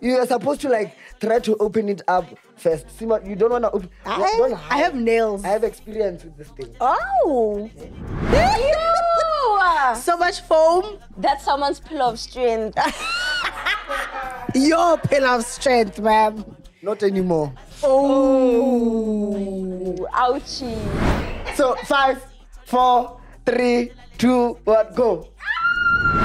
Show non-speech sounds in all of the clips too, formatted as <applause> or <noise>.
You are supposed to like try to open it up first. Seemah, you don't want to open. I, don't I have nails. I have experience with this thing. oh. Ew! so much foam. That's someone's pillow of strength. <laughs> Your pill of strength, ma'am. Not anymore. Oh, ouchie. So five, four, three, two, one, go.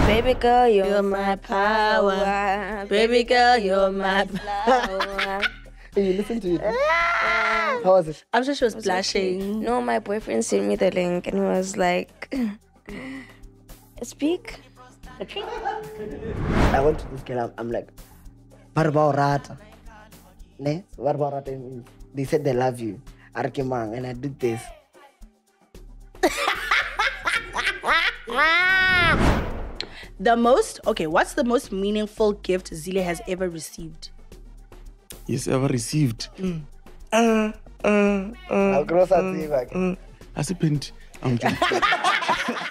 Baby girl, you're, You're my power. Baby girl, you're my power. Hey, you listen to it. Ah! How was it? I'm sure she was blushing. no, my boyfriend sent me the link and he was like, <laughs> speak. I went to this girl. I'm, I'm like, Barbarata. Ne? Barbarata means they said they love you. Arkemang, and I did this. <laughs> The most, okay, what's the most meaningful gift Zille has ever received? He's ever received. Mm. Uh, uh, uh, I'll cross out to you back. Uh, as a pint. I'm joking. <laughs>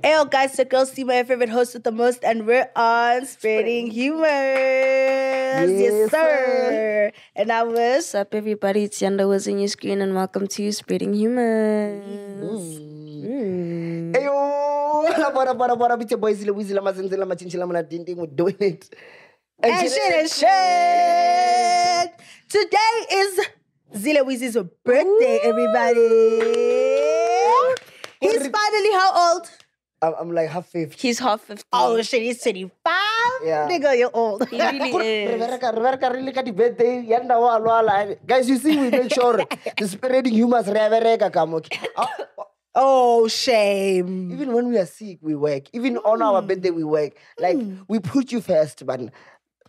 Hey, yo, guys, the girl see my favorite host with the most, and we're on Spreading Humor. Yes, Yes, sir. And I was. What's up, everybody? It's Yanda Woods in your screen, and welcome to Spreading Humor. Ayo, mm. mm. bora bora bora bitch boy zile wizile mazenzela machinchila mana ding ding we're doing it. And shit and shit. Today is Zille Weezy's birthday, everybody. He's finally how old? I'm, I'm like half 50. He's half 50. Oh shit, he's 25. Yeah. Nigga, you're old. he really <laughs> is. Reverka, Reverka really got the birthday. Yanda wa alwala. Guys, you see, we make <laughs> sure the spreading humors Reverka come okay. Ah, oh, shame. Even when we are sick, we work. Even on our birthday, we work. Like we put you first, but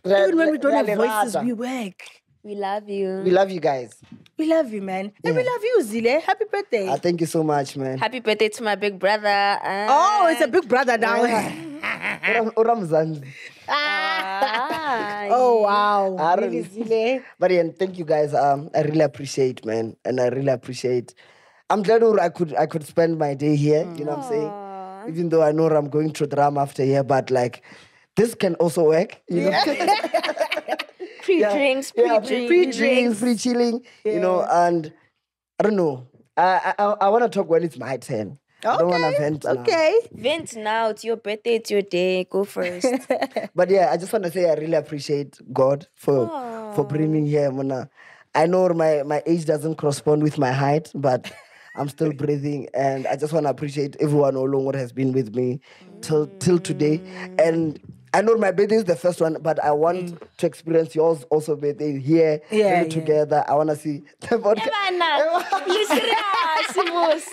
Even when we don't have voices, we work. We love you. we love you guys. We love you, man. And we love you, Zille. Happy birthday. Ah, thank you so much, man. Happy birthday to my big brother. oh, it's a big brother now. Oram- <laughs> Oramzanzi. Ah, oh, wow. I Really, Zille. But yeah, thank you guys. Um, I really appreciate, man, and I really appreciate. I'm glad I could I could spend my day here. You know what I'm saying? Even though I know I'm going through drama after here, but like this can also work. You know, Pre-drinks, <laughs> yeah, pre-drinks. free drinks, free chilling. You know, and I don't know. I I, I want to talk when it's my turn. I don't want to Okay. vent. now. Okay. Vent now. It's your birthday. It's your day. Go first. <laughs> But yeah, I just want to say I really appreciate God for for bringing me here. Mona. I know my, my age doesn't correspond with my height, but I'm still <laughs> breathing, and I just want to appreciate everyone all along what has been with me till till today. And mm. I know my birthday is the first one, but I want to experience yours also birthday here, Yeah, yeah. together. I want to see the podcast. Ebana, <laughs> you serious,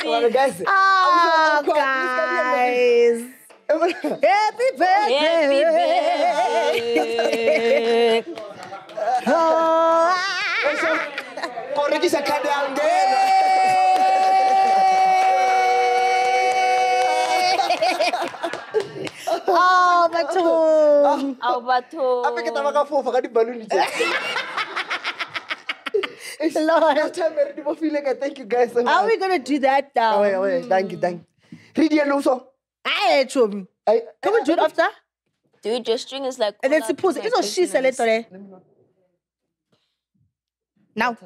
Well, guys, Oh, I'm so awkward. Please guys. Happy birthday. Happy <laughs> birthday. Oh, ah. Kau oh, Batum. Alberto. Apa kita makan fofa <laughs> kan di balloon ni. Lord. Last time I already feel like I thank you guys so much. How are we going to do that now? Oh, wait, wait, oh, thank you, thank you. Read your also. Aye, Chum. I, Can we do it after? Dude, your string is like. And then all up suppose to my it's not she business. select Now.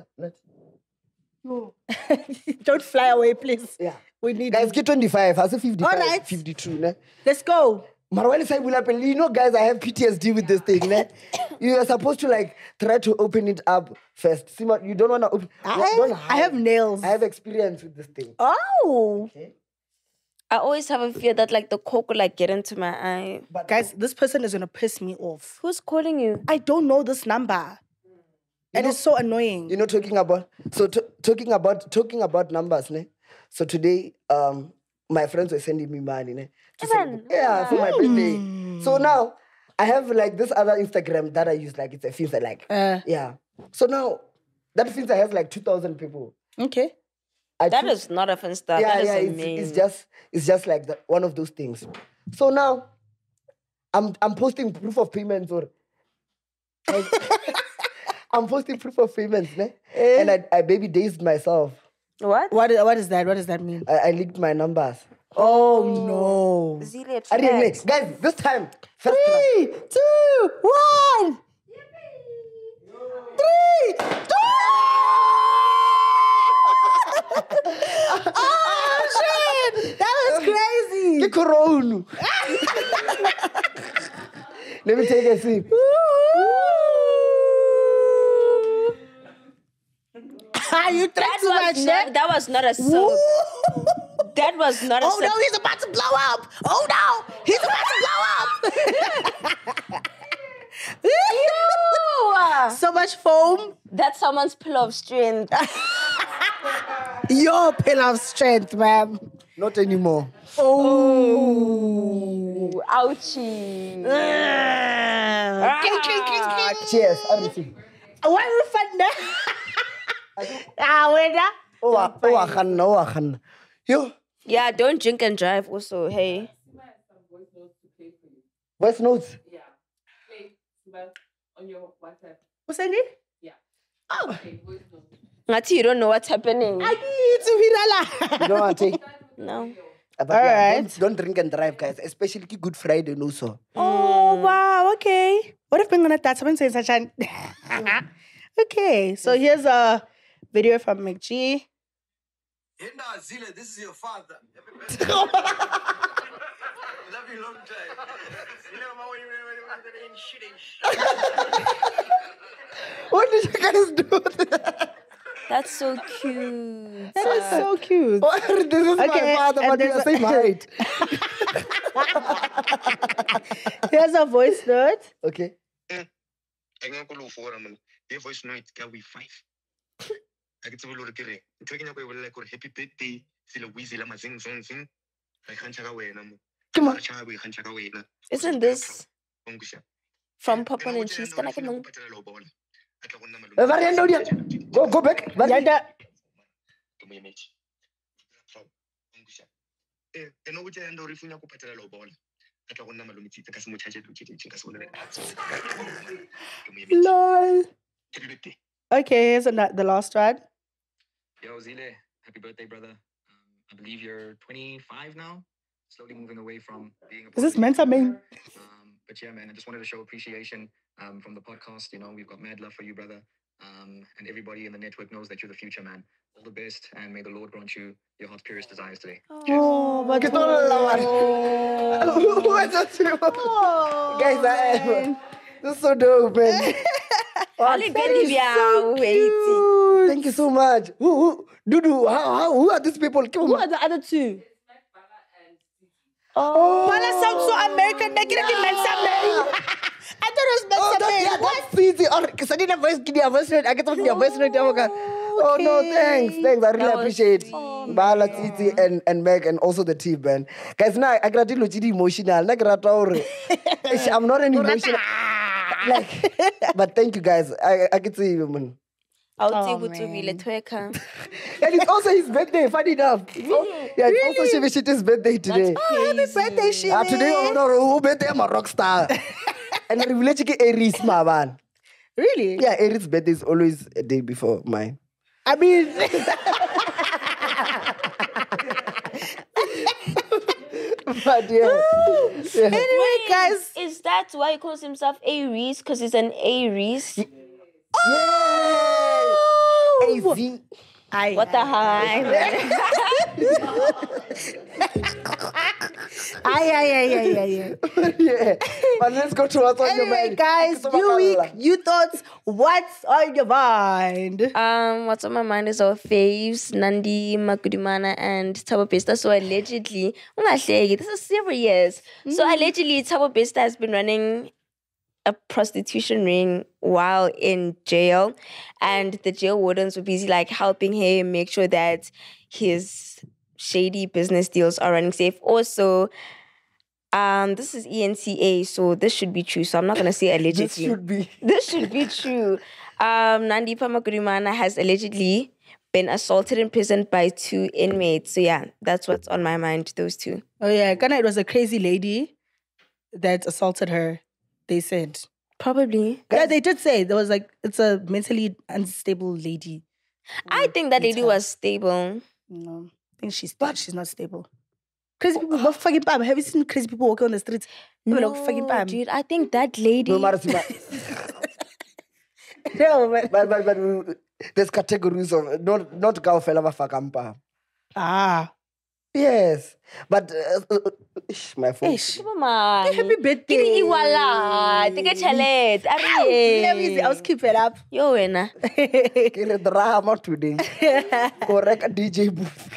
<laughs> Don't fly away, please. Yeah. We need Guys, you. get 25. I say 55. All right. 52. Ne? Let's go. Marwali sai will happen. You know, guys, I have PTSD with this thing. Ne? you are supposed to like try to open it up first. Seemah, you don't want to open. I, don't I have nails. I have experience with this thing. oh. Okay. I always have a fear that like the coke will like get into my eye. But Guys, this person is going to piss me off. Who's calling you? I don't know this number. And know- it's so annoying. you know talking about so t- talking about talking about numbers ne? so today um my friends were sending me money ne? to Evan, yeah for my birthday Hmm. so now i have like this other instagram that i use like it's a Finsta like Uh, yeah so now that Finsta has like 2000 people okay. I That choose- is not a fun start. yeah that is yeah it's, it's just it's just like the, one of those things so now i'm i'm posting proof of payments or <laughs> I'm posting proof of payments, ne? and I, I baby dazed myself. What? What, is- what is that? What does that mean? I, I leaked my numbers. Oh, oh. no. Zille Are you tracks. ready? Guys, this time, first try. Three, two, one. Three, two. <laughs> oh, shit. That was crazy. Ke corona. <laughs> Let me take a sip. You drank That too much, was, not, that was not a sip. That was not a oh, soap. Oh sip. no, he's about to blow up. Oh no, he's about to blow up. <laughs> so much foam. That's someone's pillow of strength. <laughs> Your pill of strength, ma'am. Not anymore. Oh, ouchie. Clink. Ah, cheers. Everything. Why we find that? <laughs> Oh, ah, oh, ah, oh, ah, yeah, don't drink and drive also. Hey. voice notes. Yeah. On your WhatsApp. What's that? name? Ngati you don't know what's happening. I need to be. You <laughs> don't want to. No. But yeah, Alright. don't, don't drink and drive, guys. Especially Good Friday, no so. Oh mm. wow, okay. What if we're gonna that someone says such an <laughs> Okay, so here's a video from MacG. Hinda Zille, this is your father. <laughs> Love you long time. You know, when you when in shit and shit. <laughs> What did you guys do? That's so cute. That is so cute. Oh, this is Okay, my father, and but we there's are a- same <laughs> height. Here's a voice note. Okay. Eh, I can go for them. Their voice note can be five. I get to look at it. Taking away with like happy birthday. Sila wheezy lama zing zong zing. I can't check away. Come on. I can't check away. Isn't this from Popcorn and Cheese? I get them? Eh, Go, go back. Variando. Yanda. Eno ukuthi yena ndo rifuna kuphathela lobola atla go nna ka se mo charge ka se. Okay, here's the last one. Yo, Zille, happy birthday, brother. Um, I believe you're 25 now, slowly moving away from being a Is this part of the Mensa Um, but yeah, man, I just wanted to show appreciation um, from the podcast. You know, we've got mad love for you, brother. Um, and everybody in the network knows that you're the future, man. All the best, and may the Lord grant you your heart's purest desires today. Oh, but Ke tlo lla one. That to? Guys, I am. <laughs> This is so dope, man. Ali Betty Biao, Cute. Thank you so much. Who, who, Dudu, how, how, who are these people? Come Who on. are the other two? Oh. Bala sounds so American. They get it Mensa ah. Main. <laughs> I thought it was Oh, Mensa that, Main. yeah, What? that's easy. Or, because I didn't voice, give you a voice note. I get off your voice note. Oh, God. oh no, thanks. Thanks. I really That was appreciate sweet. Oh, Bala, Titi, and, and Meg, and also the team, man. Guys, now I got to emotional. Na ke rata hore- Eish, I'm not an emotional. Like, but thank you guys. I, I get to you, man. I'll Oh, see what to be man. Letweka. <laughs> And it's also his birthday, funny enough. It's al- Yeah, it's also Shivi Shitty's birthday today. Oh, happy birthday, Shivi. Ah, today, oh, no, who birthday? I'm a rock star. <laughs> and the village ke Aries, my man. Really? Yeah, Aries' birthday is always a day before mine. I mean, <laughs> But yeah. yeah. anyway, guys. Is that why he calls himself Aries? Because he's an Aries? Yay! Oh. AZ. Aye, What the aye. heck? <laughs> Aye, aye, aye, aye, aye, aye. <laughs> yeah. But let's go to what's on your mind. guys, So new week, you thoughts, what's on your mind? Um, what's on my mind is our faves, Nandi, Magudumana, and Thabo Bester. So allegedly, ungahleki, this is serious. So allegedly, Thabo Bester has been running a prostitution ring while in jail, and the jail wardens were busy like helping him make sure that his shady business deals are running safe. Also, um, this is eNCA, so this should be true. So I'm not gonna say <laughs> allegedly This should be. <laughs> this should be true. Um, Nandipha Magudumana has allegedly been assaulted in prison by two inmates. So yeah, that's what's on my mind. Those two. Oh, yeah, Ghana, it was a crazy lady that assaulted her, they said. Probably. Yeah, they did say there was like it's a mentally unstable lady. I think that lady her. was stable. No, I think she's but she's not stable. Crazy people, what fucking bam? Have you seen crazy people walking on the streets? People No, like fucking bam. dude. I think that lady. No, mara, see, but, No, but but, but, but there's categories of not not kaofela ba fucking pam. ah, Yes, but uh, uh, ish, my phone. ish. Come. Happy birthday. Ke di iwala. Take a chalet. Let me see. I'll skip it up. Yo, wena. <laughs> Ke le drama today. Correct DJ booth.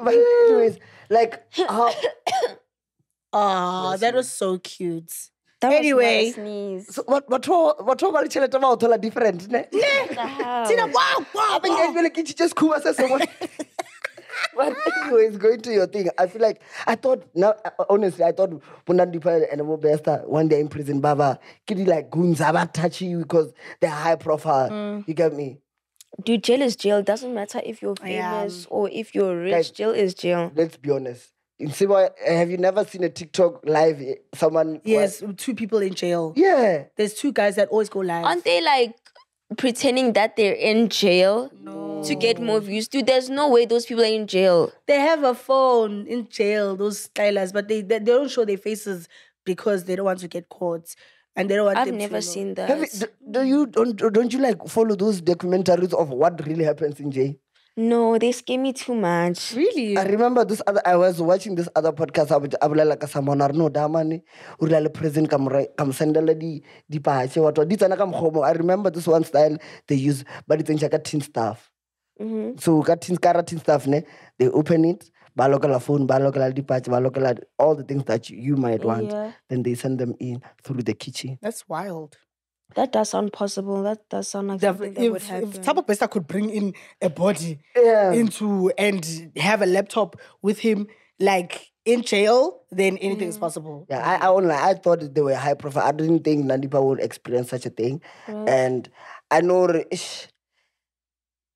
but anyways, like how Oh, <coughs> that was so cute. That was not a Anyway. sneeze. so what what what what what chelete ba o thola different ne? What the hell? Tina, wow, wow, I mean, I feel like it just cool as someone. But anyways, going to your thing, I feel like I thought now uh, honestly, I thought Punandipa and Amo Bester when they're in prison, Baba, kid like goons about touch you because they're high profile. You get me? Dude, jail is jail. Doesn't matter if you're Yeah. famous or if you're rich. Guys- jail is jail. Let's be honest. In Siwa, have you never seen a TikTok live? eh, Someone Yes, two people in jail. Yeah. There's two guys that always go live. Aren't they like pretending that they're in jail to get more views? Dude, there's no way those people are in jail. they have a phone in jail, those stylers, but they, they they don't show their faces because they don't want to get caught. And they don't want I've them never know. seen that. Have you, do, do you don't don't you like follow those documentaries of what really happens in jail? No, they scare me too much. Really? I remember this other. I was watching this other podcast about abulela ka someone or no damani urla le president kam kam sendela di di pache what di tsana ka mkhomo. I remember this one style they use, but it's in ka tin stuff. Mhm. So ka tin kara tin stuff ne they open it. Ba lokela phone, ba lokela di pache, ba lokela all the things that you, you might want. Yeah. Then they send them in through the kitchen. That's wild. That does sound possible. That does sound like Def- something that would If, happen. if Thabo Bester could bring in a body Yeah. into and have a laptop with him, like in jail, then anything is mm-hmm. possible. Yeah, I, I only I thought they were high profile. I didn't think Nandipha would experience such a thing. And I know re- ish,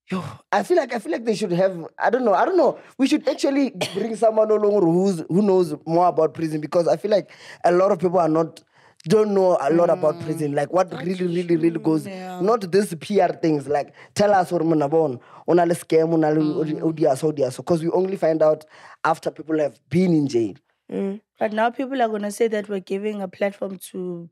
yo, I feel like I feel like they should have I don't know, I don't know. We should actually bring someone along who's who knows more about prison because I feel like a lot of people are not don't know a lot about mm. prison. Like what really, really, really goes not this PR things. Like tell us what monabon, onale scam, onale mm. odias, odias. Because we only find out after people have been in jail. Mm. But now people are gonna say that we're giving a platform to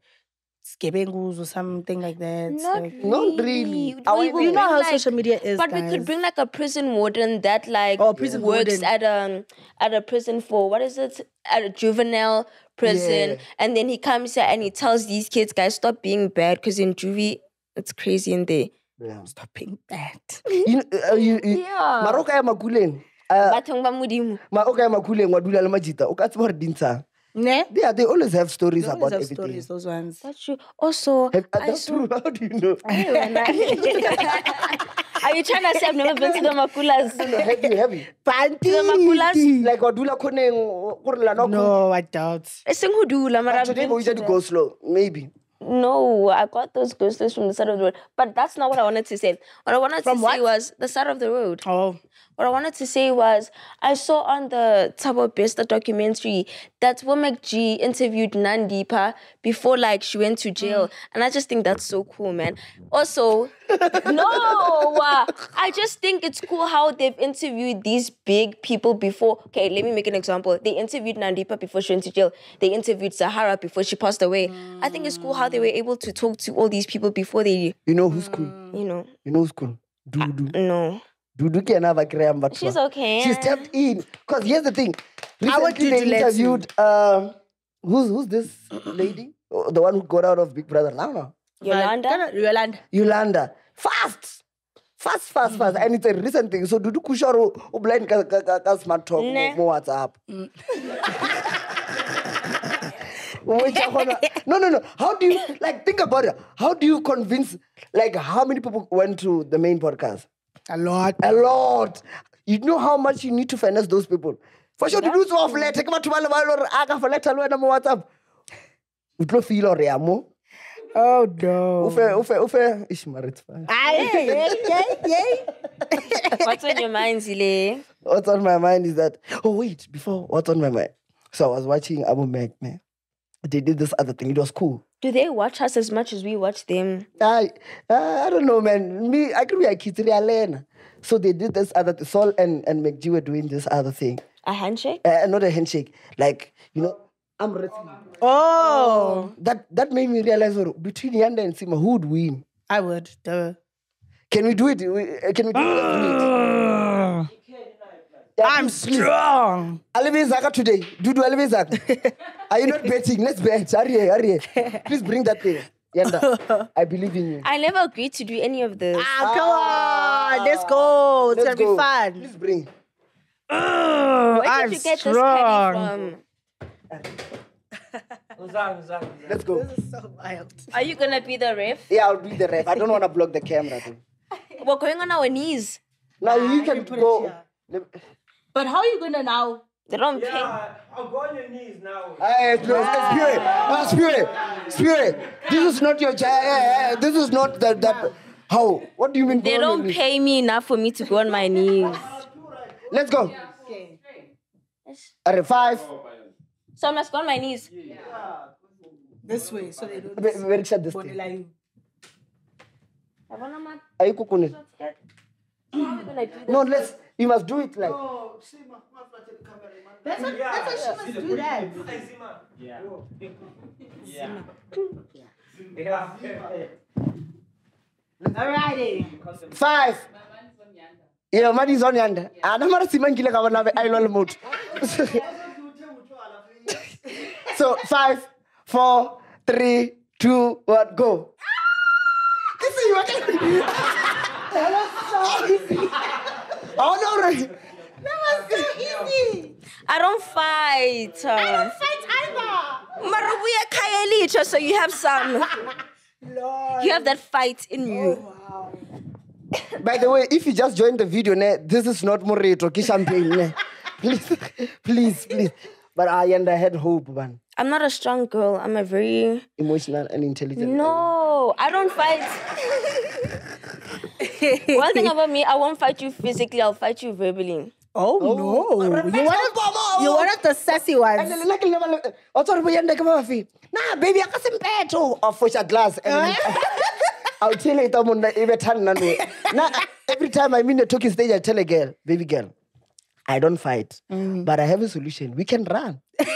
skebengus or something like that. Not like- Not really. We- Our- we you know how like- social media is. But we could bring like a prison warden that like Oh, prison works warden. at a at a prison for what is it at a juvenile prison, Yeah. and then he comes here and he tells these kids, guys, stop being bad because in juvie it's crazy in there. Yeah. stop being bad. you, uh, you, you, <laughs> Yeah. mara o ka ya makuleng uh, Bathong ba Modimo. ma o ka ya makuleng wa dula le majita o ka tseba gore dintshang Ne? yeah they always have stories always about have everything stories, those ones. That's true. Also, Have- uh, I that's saw- true how do you know <laughs> Hey. <laughs> Are you trying to say I've never been to the Makulas? have you have you <laughs> The Makulas? like wa dula khoneng gore lana No, I doubt. I ho dula, mara I've today been go to uja di the- go slow maybe No, I got those ghostless from the side of the road. But that's not what I wanted to say. What I wanted From to what? say was the side of the road. Oh, What I wanted to say was I saw on the Thabo Bester documentary that Womack G interviewed Nandipha before like she went to jail. And I just think that's so cool, man. Also, <laughs> no, uh, I just think it's cool how they've interviewed these big people before. Okay, let me make an example. They interviewed Nandipha before she went to jail. They interviewed Zahara before she passed away. I think it's cool how they were able to talk to all these people before they, you know who's cool you know, you know who's cool dudu no. Dudu ke ena ba kry-ang batho She's okay. she stepped in because here's the thing I want recently you they to let interviewed um who's who's this lady Oh, the one who got out of big brother now no Yolanda? Kana- Yolanda. Yolanda. Fast. Fast, fast, fast. And it's a recent thing. So Dudu Kusharo o blind smart talk mo, Ne. mo WhatsApp. Which I wanna- <laughs> no, no, no. How do you like think about it? How do you convince like how many people went to the main podcast? A lot. A lot. You know how much you need to finance those people. For sure, to do so off letter. Come to my level or aga for letter lo mo WhatsApp. O tlo feel or ya mo. Oh no. Ufe ufe ufe ish mara it's fine. Ay, yay, yay, yay. <laughs> What's on your mind, Zille? what's on my mind is that oh wait before what's on my mind so i was watching abu Mek, man they did this other thing. It was cool. Do they watch us as much as we watch them? I uh, I don't know, man. Me, I could be a kid Alena. So they did this other thing. Saul and, and McG were doing this other thing. A handshake? Uh, not a handshake. Like, you know, I'm wrestling. Oh, That that made me realize oh, between Yanda and Seemah, who would win? I would. Duh. Can we do it? Uh, Can we do it? <gasps> Yeah, I'm please, please. strong. Alibi Zaka today. Dudu Alibi Zaka. <laughs> Are you not betting? Let's bet. Hurry, hurry. Please bring that thing. Yanda, <laughs> I believe in you. I never agreed to do any of this. Ah, come on, let's go. It's Let's gonna go. be fun. Please bring. Ugh, Where I'm did you get strong. this candy <laughs> Let's go. This is so wild. Are you gonna be the ref? Yeah, I'll be the ref. I don't want to block the camera. Though. We're going on our knees. Now you can Ah, put it go. Here. Let- But how are you gonna now? They don't pay. I'll go on your knees now. Hey, it's, it's spirit. Ah, spirit. Spirit. This is not your child. This is not that. that. How? What do you mean? They go on your don't knees? pay me enough for me to go on my knees. Let's go. Alright, five. So I must go on my knees. This way, so they don't. Very very shut this thing. Bonela you. Are you cooking How are we gonna do this? No, let's. You must do it like. That's what, that's what she must do that. <laughs> Alrighty. Five. Yeah, money is on yonder. Ana ah, mara simankile ka bona I lol mot. <laughs> So five, four, three, two, one, go. Ah! This is what. <laughs> Oh no, right. I don't fight. Uh. I don't fight either. Marubuya Kayelicha, so you have some. <laughs> You have that fight in you. Oh, By the way, if you just joined the video, ne, this is not Moreto, ki champagne. Ne. <laughs> Please, please, please. But I and I had hope, man. I'm not a strong girl. I'm a very Emotional and intelligent. no. I don't fight. <laughs> One thing about me, I won't fight you physically. I'll fight you verbally. Oh, oh no. You one, of, you one of the sassy ones. And like never oh sorry boy yanda kama fi. Nah baby akasimpeto of for your glass and then- uh-huh. <laughs> I'll tell you that one even turn na no <laughs> now every time I'm in the talking stage I tell a girl baby girl I don't fight mm. but I have a solution. We can run. <laughs>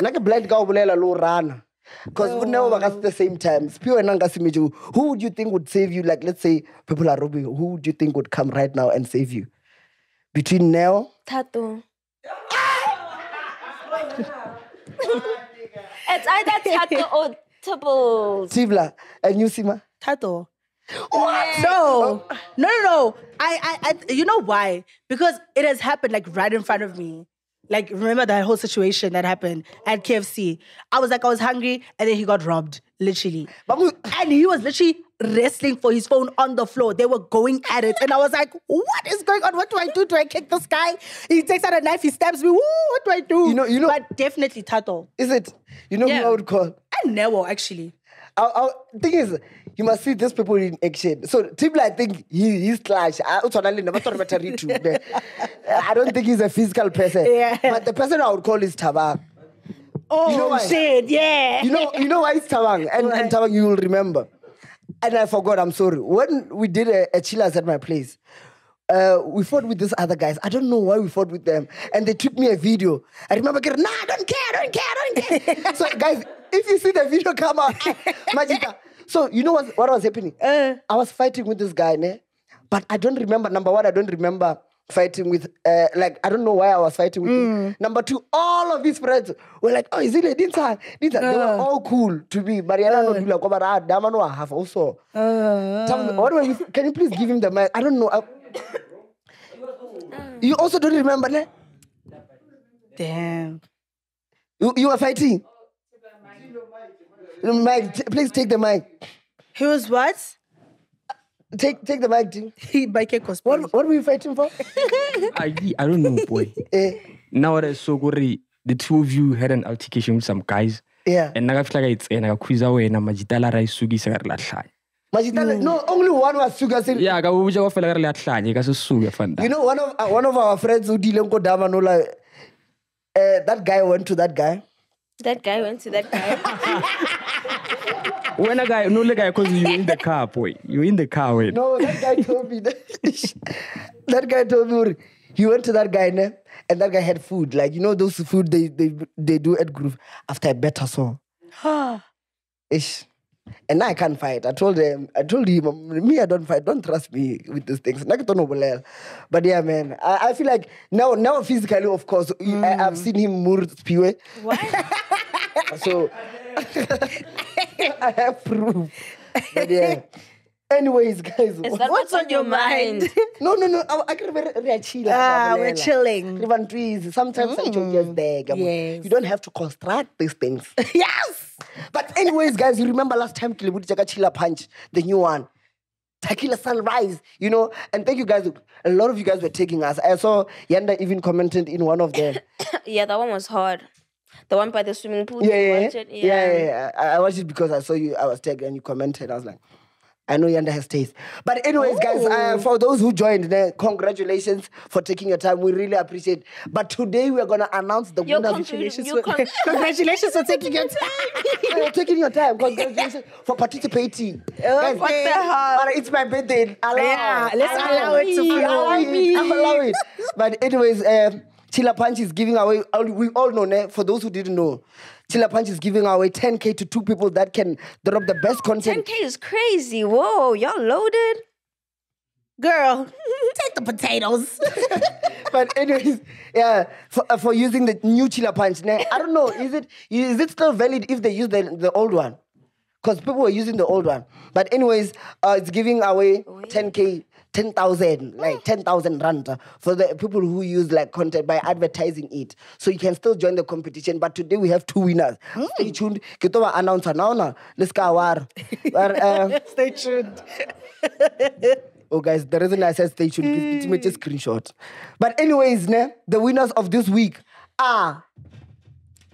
Like a blind guy bolela lo run because we never work at the same time Spiwe na nka se meje, who would you think would save you like let's say people are robbing you, who would you think would come right now and save you between Neo Tato. it's either Tato or Tibbles. Tibla and Yusima Tato. What? No, no, no, no. I, I, I, you know why? Because it has happened like right in front of me. Like, remember that whole situation that happened at KFC? I was like, I was hungry, and then he got robbed, literally. And he was literally wrestling for his phone on the floor. They were going at it. And I was like, what is going on? What do I do? Do I kick this guy? He takes out a knife, he stabs me. Woo, what do I do? You know- you know- But definitely Tato. Is it? You know Yeah. who I would call? And Nero, actually. Our, our thing is, you must see these people in action. So Tibla, I think he, he's clash. I also don't know, I'm not ready to. I don't think he's a physical person. Yeah. But the person I would call is Tabang. Oh, you know why? shit, yeah. You know, you know why it's Tabang? And, and Tabang, you will remember. And I forgot, I'm sorry. When we did a, a chillers at my place, uh, we fought with these other guys. I don't know why we fought with them. And they took me a video. I remember getting, nah, I don't care, I don't care, I don't care. <laughs> so, guys, if you see the video come out, <laughs> Majita. So, you know what, what was happening? Uh. I was fighting with this guy, ne? but I don't remember. Number one, I don't remember fighting with, uh, like, I don't know why I was fighting with mm. him. Number two, all of his friends were like, oh, is it a uh, They were all cool to me. Mariana no dula but bara dama no have also. Tell me, what were you, can you please give him the mic? I don't know. I- you also don't remember, ne? Damn. You, you were fighting. The mic, t- please take the mic. He was what? Take take the mic, Tim. He by was What what were you fighting for? <laughs> I, I don't know, boy. eh, now that I saw Gori, the two of you had an altercation with some guys. yeah. And nakafika ka itsena ka khuiza wena majitala ra isugisa ka re la hlanya. Majitala, no, only one was sugar. Said, Ya ka buja ka fela ka re la hlanya ka se suga fanda. You know, one of uh, one of our friends who dealing with Damanola, uh, that guy went to that guy That guy went to that guy. <laughs> When a guy, no, like guy, cause you're in the car, boy. You're in the car, wait. No, that guy told me that. <laughs> that guy told me he went to that guy ne, and that guy had food. Like you know those food they they, they do at Groove after a better song. <gasps> Ish. And now I can't fight. I told him, I told him, um, me, I don't fight. Don't trust me with these things. Nak no bolel. But yeah, man, I, I feel like now, now physically, of course, I, I've hmm. seen him mur spiwe. what? <laughs> So <laughs> I have proof. But yeah. <laughs> Anyways, guys, Is that <laughs> what's on your mind? <laughs> no, no, no. I, I can re- re- chill. Ah, we're chilling. Trees. Sometimes I joke just there. yes. You don't have to construct these things. <laughs> yes. But anyways, guys, you remember last time Kilibudi Chaka Chila Punch, the new one. Tequila Sunrise, you know, and thank you guys. A lot of you guys were taking us. I saw Yanda even commented in one of them. <coughs> yeah, that one was hard. The one by the swimming pool. yeah, yeah, watched yeah, it? yeah, yeah, yeah. I, I watched it because I saw you. I was tagged and you commented. I was like, I know Yanda has taste. But anyways, guys, uh, for those who joined, uh, congratulations for taking your time. We really appreciate. But today we are gonna announce the Yo, winners. congratulations Congratulations, for, con- <laughs> congratulations for taking your <laughs> time. You're <laughs> taking your time. Congratulations for participating. Guys, What the hell? but it's my birthday. Allow. Yeah, let's allow it to Allow flow. it. Allow it. But anyways, um, Chilla Punch is giving away. We all know. Ne? For those who didn't know, Chilla Punch is giving away 10k to two people that can drop the best content. 10K is crazy. Whoa, y'all loaded? Girl, <laughs> take the potatoes. <laughs> but anyways, yeah, for, uh, for using the new Chilla Punch. Ne? I don't know. Is it is it still valid if they use the, the old one? Because people were using the old one. But anyways, uh, it's giving away 10k, 10,000, like 10,000 rand for the people who use like content by advertising it. So you can still join the competition. But today we have two winners. Stay tuned. Kita wa announcer now na. Let's go war. Uh, Stay tuned. <laughs> Oh, guys, the reason I said stay tuned is it's me just screenshot. But anyways, ne, the winners of this week are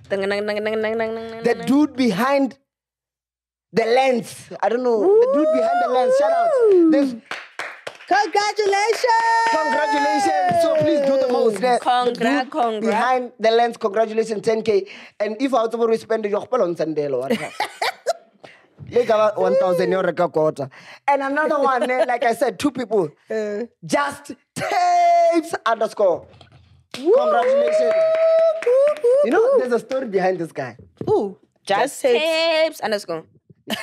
the dude behind the lens. I don't know. The dude behind the lens. Shout out. Congratulations. congratulations. So please do the most. ne. The Congra, dude congra. Behind the lens, congratulations, 10K. And if I was to spend your on Sandelo. Like <laughs> about 1,000 euro reka quarter. And another one, eh, like I said, two people. Just tapes underscore. Congratulations. You know, there's a story behind this guy. Ooh, just take. Tapes underscore. <laughs>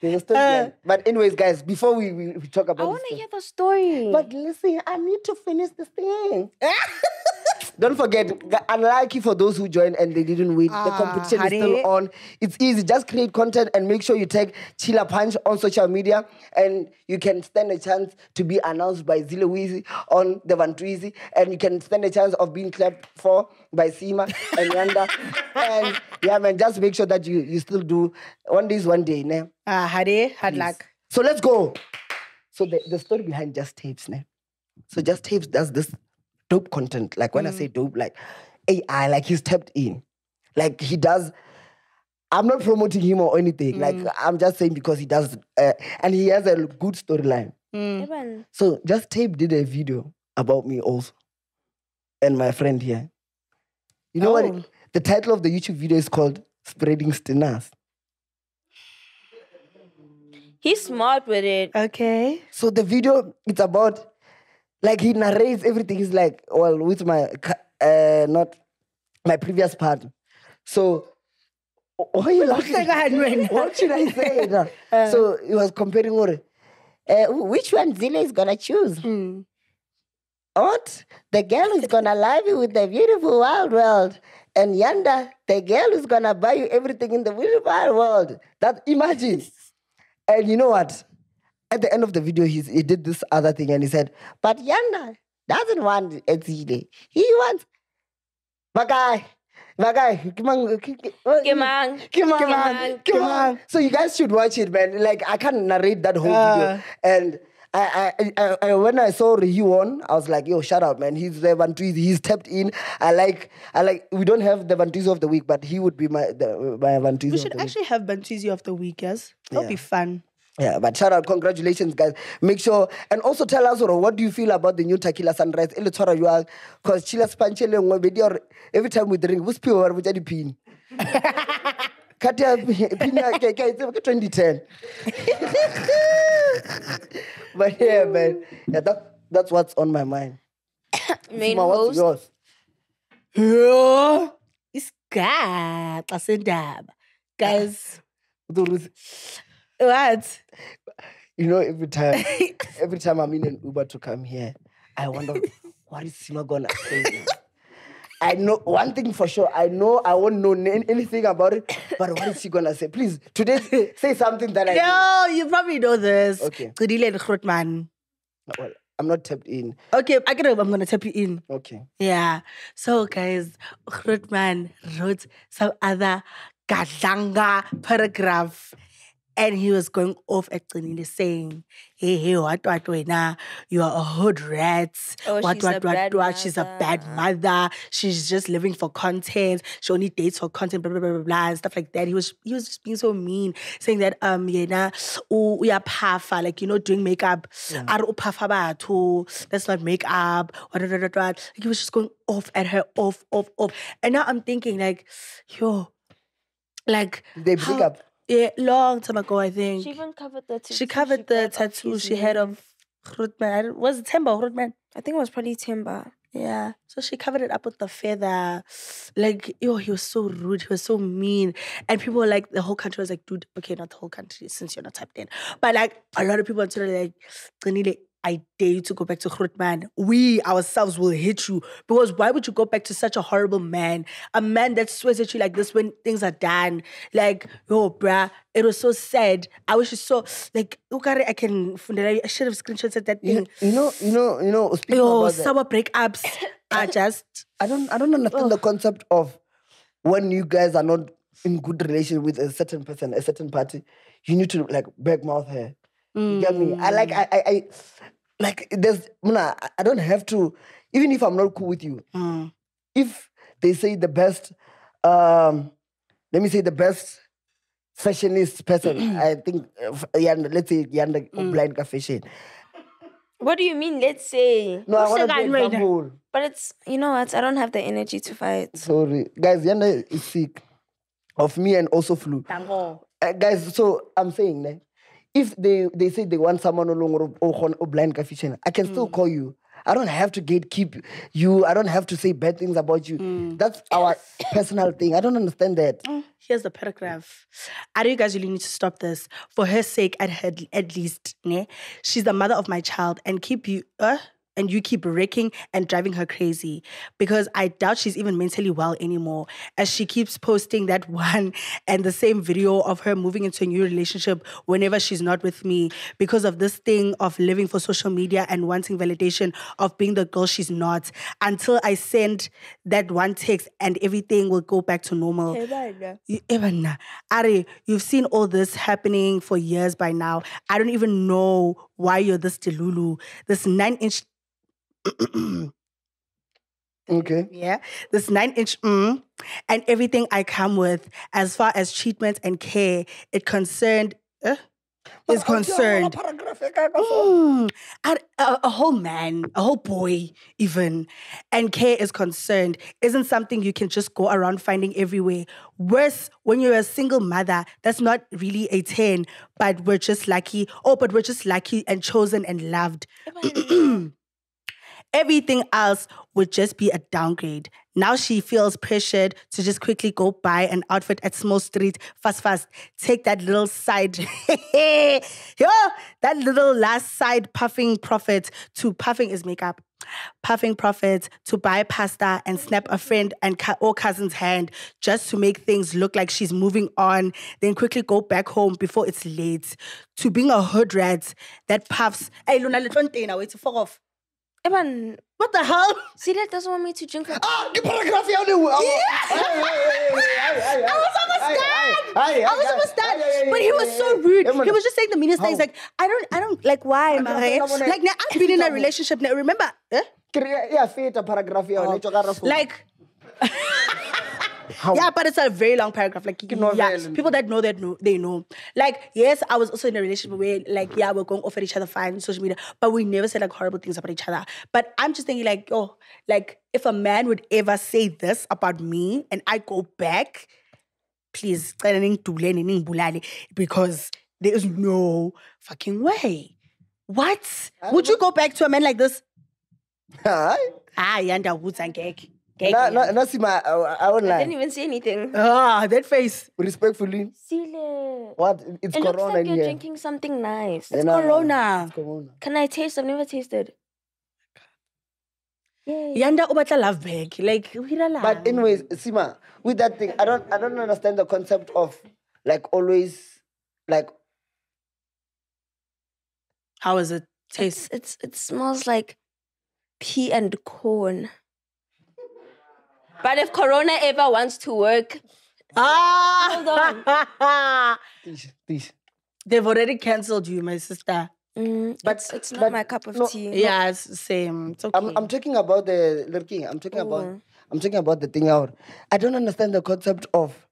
There's a story behind. But anyways, guys, before we, we, we talk about I want to hear the story. But listen, I need to finish this thing. <laughs> Don't forget, unlucky for those who joined and they didn't win. the Ah, competition is still on. It's easy. Just create content and make sure you take Chila Punch on social media, and you can stand a chance to be announced by Zille Weezy on the Vantwizi, and you can stand a chance of being clapped for by Seemah and Yanda. <laughs> and yeah, man, just make sure that you you still do. One day is one day, ne? Ah, Hade, hard luck. So let's go. So the, the story behind Just Tapes, ne? So Just Tapes does this dope content. Like when I say mm. dope, like AI, like he's tapped in. Like he does. I'm not promoting him or anything. Like mm. I'm just saying because he does, uh, and he has a good storyline. Mm. Evan, So Just Tape did a video about me also, and my friend here. You know Oh. what? The title of the YouTube video is called "Spreading Stinners." He's smart with it. Okay. So the video, it's about like he narrates everything. He's like, well, with my uh, not my previous part. So why are you laughing? <laughs> what should I say? <laughs> now? so he was comparing what, uh, which one Zilla is gonna choose. What? The girl is gonna love you with the beautiful wild world. And Yanda, the girl is gonna buy you everything in the beautiful wild world. That imagine. and you know what? At the end of the video, he's, he did this other thing and he said, But Yanda doesn't want a He wants Bagai. Bagai. Kimang. ki- ki- what- Kimang. Kimang. Kimang. Kimang. So you guys should watch it, man. Like I can't narrate that whole Uh. video. And I, I, I, I, when I saw Ryu on, I was like, "Yo, shut up, man! He's the Vantuizi. He's tapped in. I like, I like. We don't have the Vantuizi of the week, but he would be my the, my Vantuizi We of should the week. actually have Bantuzi of the week, yes? That'll Yeah. be fun. Yeah, but shout out, congratulations, guys. Make sure and also tell us what do you feel about the new Tequila Sunrise? Ele tshwara jwang? Cause Chila Spanche le nngwe be every time we drink, who's pure with the pin? Cut ya pin ya ke ke it's ke 2010. <laughs> but yeah, man. Yeah, that that's what's on my mind. <coughs> Main Seemah, what's yours? Yho, isigaxa sendaba. Guys, <laughs> what? You know, every time, <laughs> every time I'm in an Uber to come here, I wonder <laughs> what is Seemah gonna say. I know one thing for sure. I know I won't know anything about it, but what is she gonna say? Please, today <laughs> say something that I know. You probably know this. Okay. Gudile Grootman. Well, I'm not tapped in. Okay, I get it. I'm gonna tap you in. Okay. Yeah. So guys, Grootman wrote some other gadanga paragraph. And he was going off at Qinile saying, Hey, hey, what, what, wena? You are a hood rat. Oh, what, she's what, what, what? She's a bad mother. She's just living for content. She only dates for content, blah, blah, blah, blah, blah, and stuff like that. He was he was just being so mean, saying that, um, yena, we are pafa, like, you know, doing makeup. Batho. That's not makeup. What, what, what, what. Like, he was just going off at her, off, off, off. And now I'm thinking, like, yo, like, They break how- up. Yeah, long time ago, I think. She even covered the tattoo. She covered the tattoo she had of Grootman. Was it Timber or Grootman? I think it was probably Timber. Yeah. So she covered it up with the feather. Like, yo, he was so rude. He was so mean. And people were like, the whole country was like, dude, okay, not the whole country since you're not tapped in. But like, a lot of people on Twitter like, I dare you to go back to Grootman. We ourselves will hit you. Because why would you go back to such a horrible man? A man that swears at you like this when things are done. Like, yo, bruh, it was so sad. I wish you so, like, Ukare, I can, I should have screenshotted that thing. you know, you know, you know. Speaking Yo, about that, breakups are <coughs> just I don't, I don't understand the concept of when you guys are not in good relation with a certain person, a certain party, you need to like back mouth her. You get me? I like, mm. I, I, I like. There's, Muna, I- I don't have to. Even if I'm not cool with you, Mm. if they say the best, um, let me say the best fashionist person, <clears throat> I think, uh, f- Yanda, let's say Yanda blind ka fashion. What do you mean? Let's say. No, I want to be wena? example. But it's you know what? I don't have the energy to fight. Sorry, guys. Yanda is sick of me and also flu. Uh, guys, so I'm saying, ne, if they they say they want someone along or, blind coefficient, I can Mm. still call you. I don't have to gatekeep you. I don't have to say bad things about you. Mm. That's our <coughs> personal thing. I don't understand that. Here's the paragraph. I know you guys really need to stop this. For her sake, at her, at least, ne? She's the mother of my child, and keep you uh, and you keep wrecking and driving her crazy. Because I doubt she's even mentally well anymore. As she keeps posting that <laughs> one and the same video of her moving into a new relationship whenever she's not with me. Because of this thing of living for social media and wanting validation of being the girl she's not. Until I send that one text and everything will go back to normal. Even Ari, you've seen all this happening for years by now. I don't even know why you're this delulu. This nine inch, <clears throat> Okay. yeah, this nine inch, mm, and everything I come with as far as treatment and care, it concerned, uh, is <laughs> concerned. Mm, a, a whole man, a whole boy, even, and care is concerned, isn't something you can just go around finding everywhere. Worse, when you're a single mother, that's not really a 10, but we're just lucky. Oh, but we're just lucky and chosen and loved. <clears throat> Everything else would just be a downgrade. Now she feels pressured to just quickly go buy an outfit at Small Street, fast, fast. Take that little side, <laughs> yeah, that little last side puffing profit to puffing is makeup. Puffing profit to buy pasta and snap a friend and or cousin's hand just to make things look like she's moving on, then quickly go back home before it's late. To being a hood rat that puffs. Hey, Luna, let's. Wait to fuck off. Evan, What the hell? see that doesn't want me to drink. Ah, the paragraph ya le- I I was almost done. I was almost done. But he was so rude. He was just saying the meanest things. Like, I don't, I don't, like, why, Paragraph Mare? Like, now I've been in a relationship now. Remember? Eh? Ke re, ya paragraph ya yone, tswa ka re phone. Like, <laughs> How? Yeah, but it's a very long paragraph. Like, you know, yeah, people that know that know, they know. Like, yes, I was also in a relationship where, like, yeah, we're going off at each other fine social media, but we never said like horrible things about each other. But I'm just thinking, like, oh, like, if a man would ever say this about me and I go back, please, because there is no fucking way. What? Would you go back to a man like this? Hayi. Ah, yanda woods and cake. Na- na- Nasima, I, I I won't didn't lie. even say anything. Ah, that face. Respectfully, Sile. what? It's It looks Corona like in you're here. drinking something nice. Yeah, no, no, Corona. It's Corona. Can I taste? I've never tasted. Yay. Yanda ubatla love bag. Like, wirala. But anyways, Seemah, with that thing, I don't I don't understand the concept of like always like how is it It's, taste? it's it smells like pea and corn. But if Corona ever wants to work, Ah, <laughs> Tish, tish. they've already cancelled you, my sister. mm, But- it's, it's not but my cup of no, tea. Yeah, it's the same. It's okay. I'm I'm talking about the lurking. I'm talking about Oh. I'm talking about the thing out. I don't understand the concept of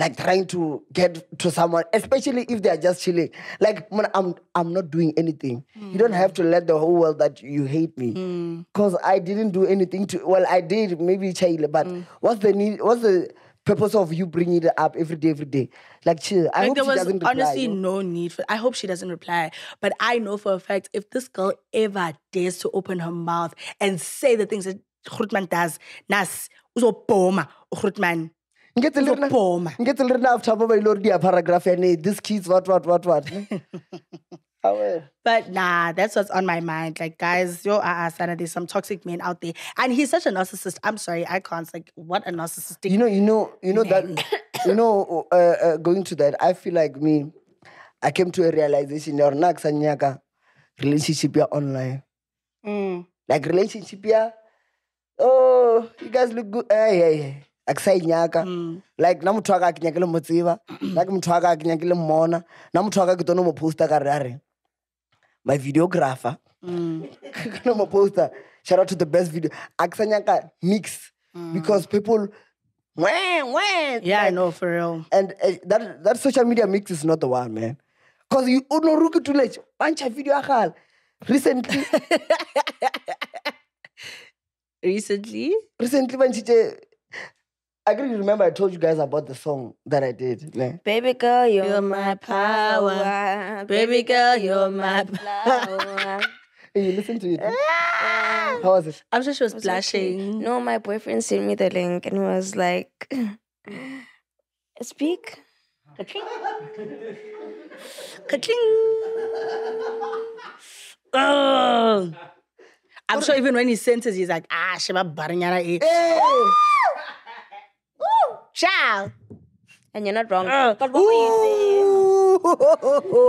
like trying to get to someone, especially if they are just chilling. Like man, I'm I'm not doing anything. You don't have to let the whole world that you hate me. Mm. Because I didn't do anything to well, I did maybe child, but Mm. what's the need what's the purpose of you bringing it up every day, every day? Like chill. I like hope there she was doesn't reply. honestly you know? no need for. I hope she doesn't reply. But I know for a fact if this girl ever dares to open her mouth and say the things that Grootman does, nas uzobhoma Grootman. Ngetse le rena- Uzobhoma. ngetse le rena after ba ba ile hore dia paragraph ya ne this kids what what what what. <laughs> But nah, that's what's on my mind. Like, guys, yo, uh, uh, Sana, there's some toxic men out there. And he's such a narcissist. I'm sorry, I can't. Like, what a narcissistic. you know you know you know that <coughs> you know uh, uh, going to that i feel like me i came to a realization ya gore nna ke sa nyaka relationship ya online Mm. like relationship ya oh you guys look good hey, hey, hey. A ke sa e nyaka Mm. like na motho wa ka a ke nyake le mo tseba na ke motho wa ka a ke nyake le mmona na motho wa ka ke tono mo poster ka re a re my videographer Mm. <laughs> kana mo poster shout out to the best video a ke sa nyaka mix because people wah, wah, Yeah, I like, know, for real. and uh, that that social media mix is not the one, man. Cause you uno ruki too late. Bunch of video akal. <laughs> Recently, Recently? recently when she I can remember I told you guys about the song that I did. ne? Baby girl, you're, You're my my power. power. Baby girl, you're my flower. <laughs> Hey, you listen to it. Ah! How was it? I'm sure she was was okay. blushing. No, my boyfriend sent me the link and he was like, <laughs> "Speak." Ka-ching. Ugh. I'm sure even when he senses, he's like, ah, Sheba Barinyana. eh." Hey! Ciao. And you're not wrong. Uh, but what were you saying?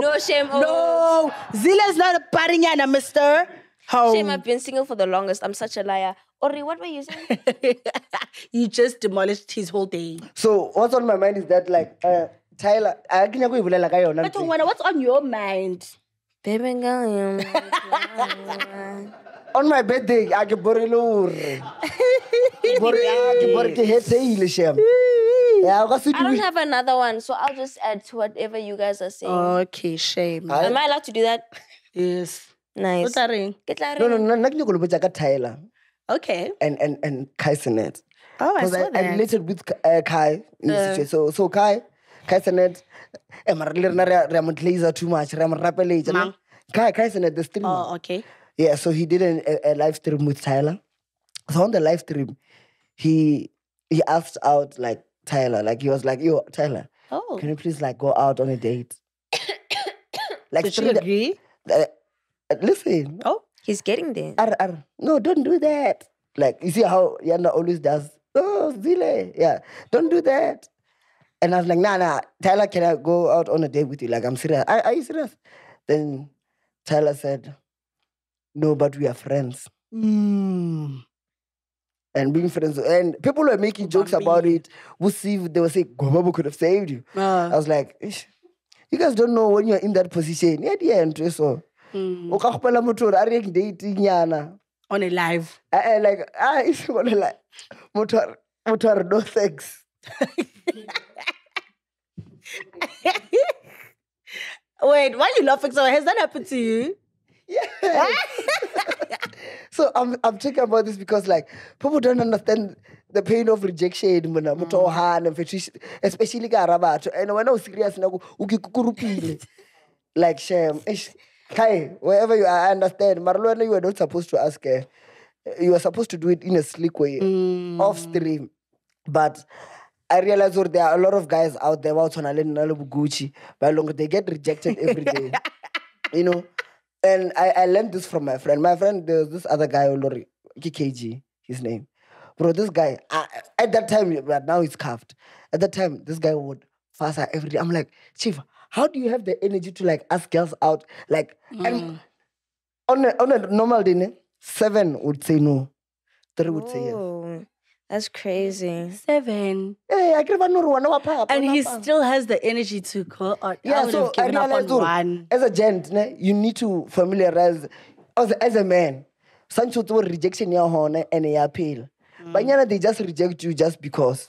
No shame. Oh, No, Zille's not a Barinyana, mister. How? shame. I've been single for the longest. I'm such a liar. Ori, what were you saying? <laughs> you just demolished his whole day. So what's on my mind is that like uh, Tyler, I can go ibulela ka yona. But ntse. What's on your mind? Baby girl, you're my flower. On my birthday, I can borrow lore. Bore ke bore ke hetsehile shem. Yeah, <laughs> ka se I don't have another one, so I'll just add to whatever you guys are saying. Okay, shame. I- Am I allowed to do that? yes. Nice. What's that ring? Ke tla No, no, reng? no, nna ke nyako le botsa ka Tyler Okay. and and and Kai Cenat. Oh, I Because saw I, I that. related with uh, Kai in this situation. So so Kai, Kai Cenat, mara le rena re a- re a mo glazer too much, re a mo rapeletsa, Mang? Kai, Kai Cenat, the streamer. Oh, okay. Yeah, so he did an, a, a live stream with Tyler. So on the live stream, he he asked out like Tyler, like he was like, "Yo, Tyler, Oh. can you please like go out on a date?" <coughs> like, Did she agree? uh, uh, listen, Oh. He's getting there. ar, ar, no, don't do that. Like you see how Yana always does. Oh, Zille, yeah, don't do that. And I was like, nah, nah, Tyler, can I go out on a date with you? Like, I'm serious. Are, are you serious? Then Tyler said, no, but we are friends. Mm. and being friends. And people were making jokes about it. We'll see if they were saying Gobabu could have saved you. I Uh, was like, "Ish, you guys don't know when you're in that position. Yeah, the end. So, mm. o ka kgopela motho hore a re ke dating nyana. On a live. Eh, eh, like, ah, it's like, motho a motho a re no sex. <laughs> Wait, why are you laughing so? Has that happened to you? <laughs> So I'm I'm talking about this because like people don't understand the pain of rejection mona mm. motho o hana mfethu especially ka hara batho. And when I was serious na o ke kukurupile. Like shame. Hi wherever you are I understand. Mara wena you were not supposed to ask her. You were supposed to do it in a slick way mm. off stream. But I realize there are a lot of guys out there out on Gucci, but long they get rejected every day. <laughs> you know. And I, I learned this from my friend. My friend, there was this other guy, Olori, KKG, his name. Bro, this guy, I, at that time, but now he's carved. At that time, this guy would fast her every day. I'm like, Chief, how do you have the energy to like ask girls out? Like, and mm. on a, on a normal day, seven would say no, three would say yes. Oh. That's crazy. Seven. Hey, I can't know one of our And he still has the energy to go out. Yeah, would so have given I up on realized one. as a gent, ne, you need to familiarize as a, as a man. Sancho to rejection ya hone and ya appeal. Mm. Banyana they just reject you just because.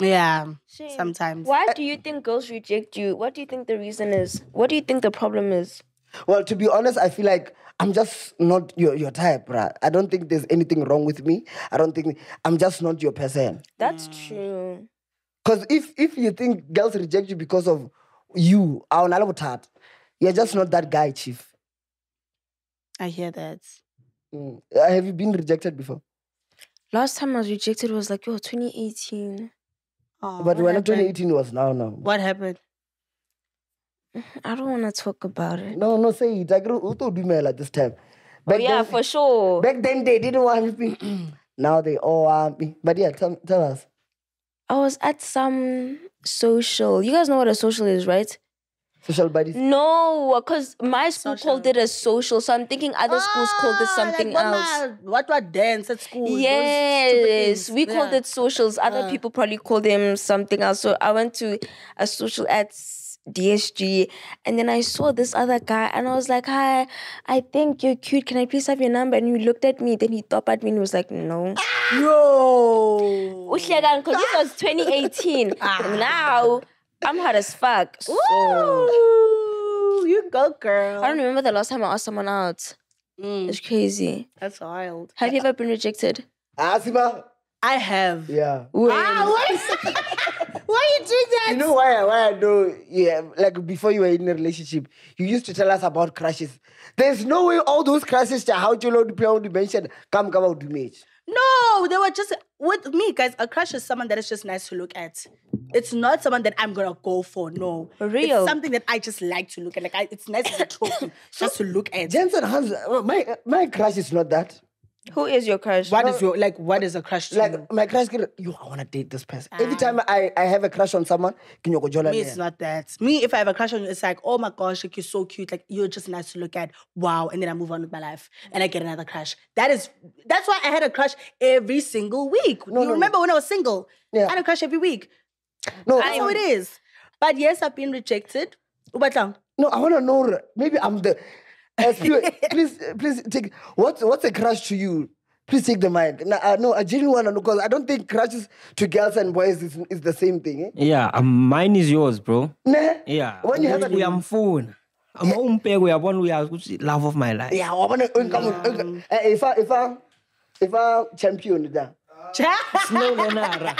Yeah, sometimes. Why do you think girls reject you? What do you think the reason is? What do you think the problem is? Well, to be honest, I feel like I'm just not your, your type, bruh. I don't think there's anything wrong with me. I don't think I'm just not your person. That's Mm. true. Because if if you think girls reject you because of you, our nalabutat, you're just not that guy, chief. I hear that. Mm. Uh, Have you been rejected before? Last time I was rejected was like, yo, 2018. Oh, but what when happened? 2018 was now, now. What happened? <laughs> I don't want to talk about it. No, no, say it. I agree. Uto Dumela at this time. Oh, yeah, then, for sure. Back then they didn't want me. <clears throat> now they all want me. But yeah, tell, tell us. I was at some social. You guys know what a social is, right? Social buddies. No, because my school called it a social. So I'm thinking other schools called it Ah, something like else. Mama, What what dance at school? Yes, things. we called it socials. Other Uh. people probably call them something else. So I went to a social at s- DSG and then I saw this other guy and I was like, Hi, I think you're cute. Can I please have your number? And he looked at me, then he thought at me and he was like, No. Yo. Because this was 2018. <laughs> Now I'm hot as fuck. So Ooh, you go, girl. I don't remember the last time I asked someone out. Mm, It's crazy. that's wild. Have you ever been rejected? Asima. I have. Yeah. Ah, what? <laughs> Why are you doing that? You know why, why I know, yeah, like before you were in a relationship, you used to tell us about crushes. There's no way all those crushes, how you know the play you mentioned, come come out to me. No, they were just with me, guys. A crush is someone that is just nice to look at. It's not someone that I'm gonna go for. No, For real? It's something that I just like to look at. Like I, it's nice as a trophy, <coughs> just to look at. Jensen Hans, uh, my my crush is not that. Who is your crush? What is your like? What is a crush to you? Like my crush, girl, you, I wanna date this person. Every ah. time I, I have a crush on someone, can you go join Me, it's not that. Me, if I have a crush on you, it's like, oh my gosh, like you're so cute, like you're just nice to look at. Wow, and then I move on with my life, and I get another crush. That is, that's why I had a crush every single week. you no, remember when I was single? Yeah. I had a crush every week. No, That's how it is. But yes, I've been rejected. Ubatlang. No, I want to know. Maybe I'm the. As please, please take. What's what's a crush to you? Please take the mic. No, uh, no I genuinely want to know because I don't think crushes to girls and boys is, is the same thing. Eh? Yeah, um, mine is yours, bro. Nah. Yeah. When you have a- uyamfuna. Ama umbheko uyabona uyazi ukuthi love of my life. Yeah, I want to. If I if I if I champion that. Slow lenara.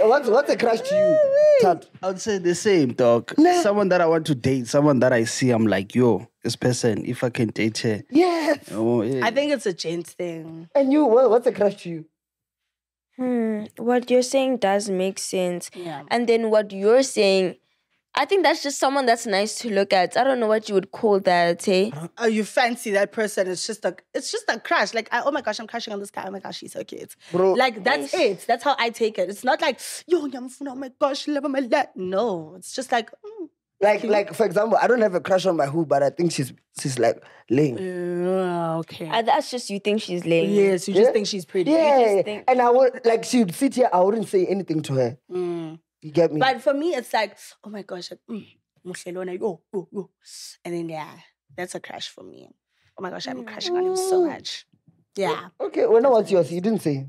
What's what's a crush to you? Tat? I would say the same, dog. Nah. Someone that I want to date, someone that I see, I'm like, yo, this person, if I can date her. Yes. Oh, yeah. I think it's a gents thing. And you, what, what's a crush to you? Hmm. What you're saying does make sense. Yeah. And then what you're saying, I think that's just someone that's nice to look at. I don't know what you would call that, eh? Oh, you fancy that person? It's just a, it's just a crush. Like, I, oh my gosh, I'm crushing on this guy. Oh my gosh, he's so cute. Bro. like that's it. That's how I take it. It's not like, yo, Nyamfuna, oh my gosh, love my life. No, it's just like, mm, Like like for example, I don't have a crush on my who, but I think she's she's like lame. uh, okay. Uh, that's just you think she's lame. yes, you just Yeah. think she's pretty. Yeah, think- and I would like she'd sit here. I wouldn't say anything to her. Mm. You get me? But for me, it's like, oh my gosh, like, mm, Muhlelwana, yo, yo, yo. and then yeah, that's a crush for me. Oh my gosh, I'm crushing on him so much. Yeah. okay, well, now what's yours? You didn't say.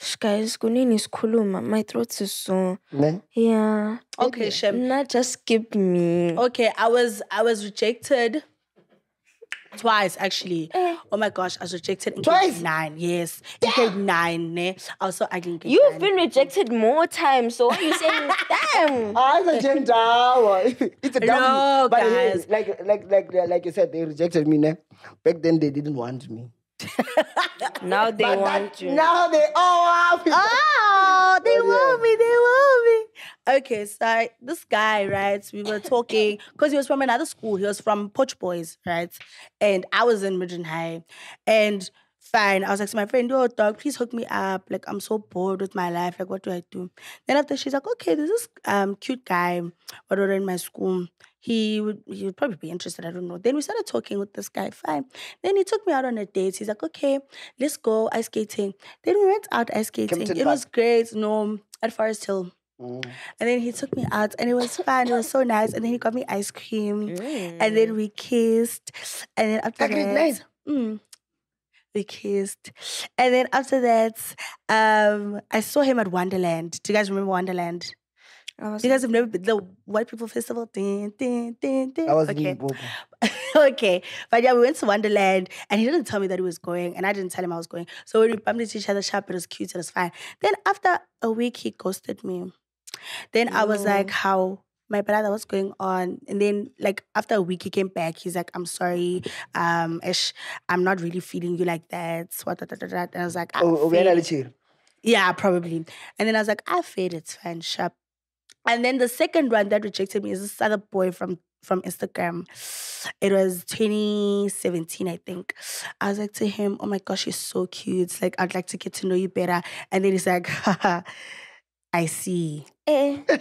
Sh, Guys, kunini sikhuluma. My throat is sore. Ne? Yeah. Okay, Shem. Not just skip me. Okay, I was I was rejected twice actually. Eh. Oh my gosh, I was rejected in Twice? grade nine. Yes, in grade nine. Ne? I was so ugly in grade You've nine. been rejected more times, so why are you saying <laughs> damn? Ah, it's a gender. <laughs> It's a W. No, but hey, guys. like, like, like, like you said, they rejected me. Ne? Back then, they didn't want me. <laughs> Now they But want that- you. Now they all want me. Oh, they Oh, yeah. want me. They want me. Okay, so I- this guy, right? We were talking <coughs> because he was from another school. He was from Potch Boys, right? And I was in Midden High, and fine. I was like to my friend, "Yo, dog, please hook me up. Like, I'm so bored with my life. Like, what do I do?" Then after she's like, "Okay, there's this um cute guy, whatever in my school. He would he would probably be interested. I don't know." Then we started talking with this guy. Fine. Then he took me out on a date. He's like, "Okay, let's go ice skating." Then we went out ice skating. Kempton it was great. No, at Forest Hill. And then he took me out and it was fun. It was so nice. And then he got me ice cream. And then we kissed. And then after At that, nine? mm, we kissed. And then after that, um, I saw him at Wonderland. Do you guys remember Wonderland? I was You guys have never been the White People Festival? Din, din, din, din. I was okay. in <laughs> okay. But yeah, we went to Wonderland and he didn't tell me that he was going and I didn't tell him I was going. So when we bumped into each other sharp, it was cute, it was fine. Then after a week, he ghosted me. Then I was like, how? My brother, was going on? And then, like, after a week, he came back. He's like, I'm sorry. Um, Ish, I'm not really feeling you like that. What. And I was like, Oh, "Ah, we had fair." Yeah, probably. And then I was like, I fade it's fine, sharp. And then the second one that rejected me is this other boy from from Instagram. It was 2017, I think. I was like to him, Oh my gosh, you're so cute. Like, I'd like to get to know you better. And then he's like, Haha, <laughs> I see. Eh. <laughs>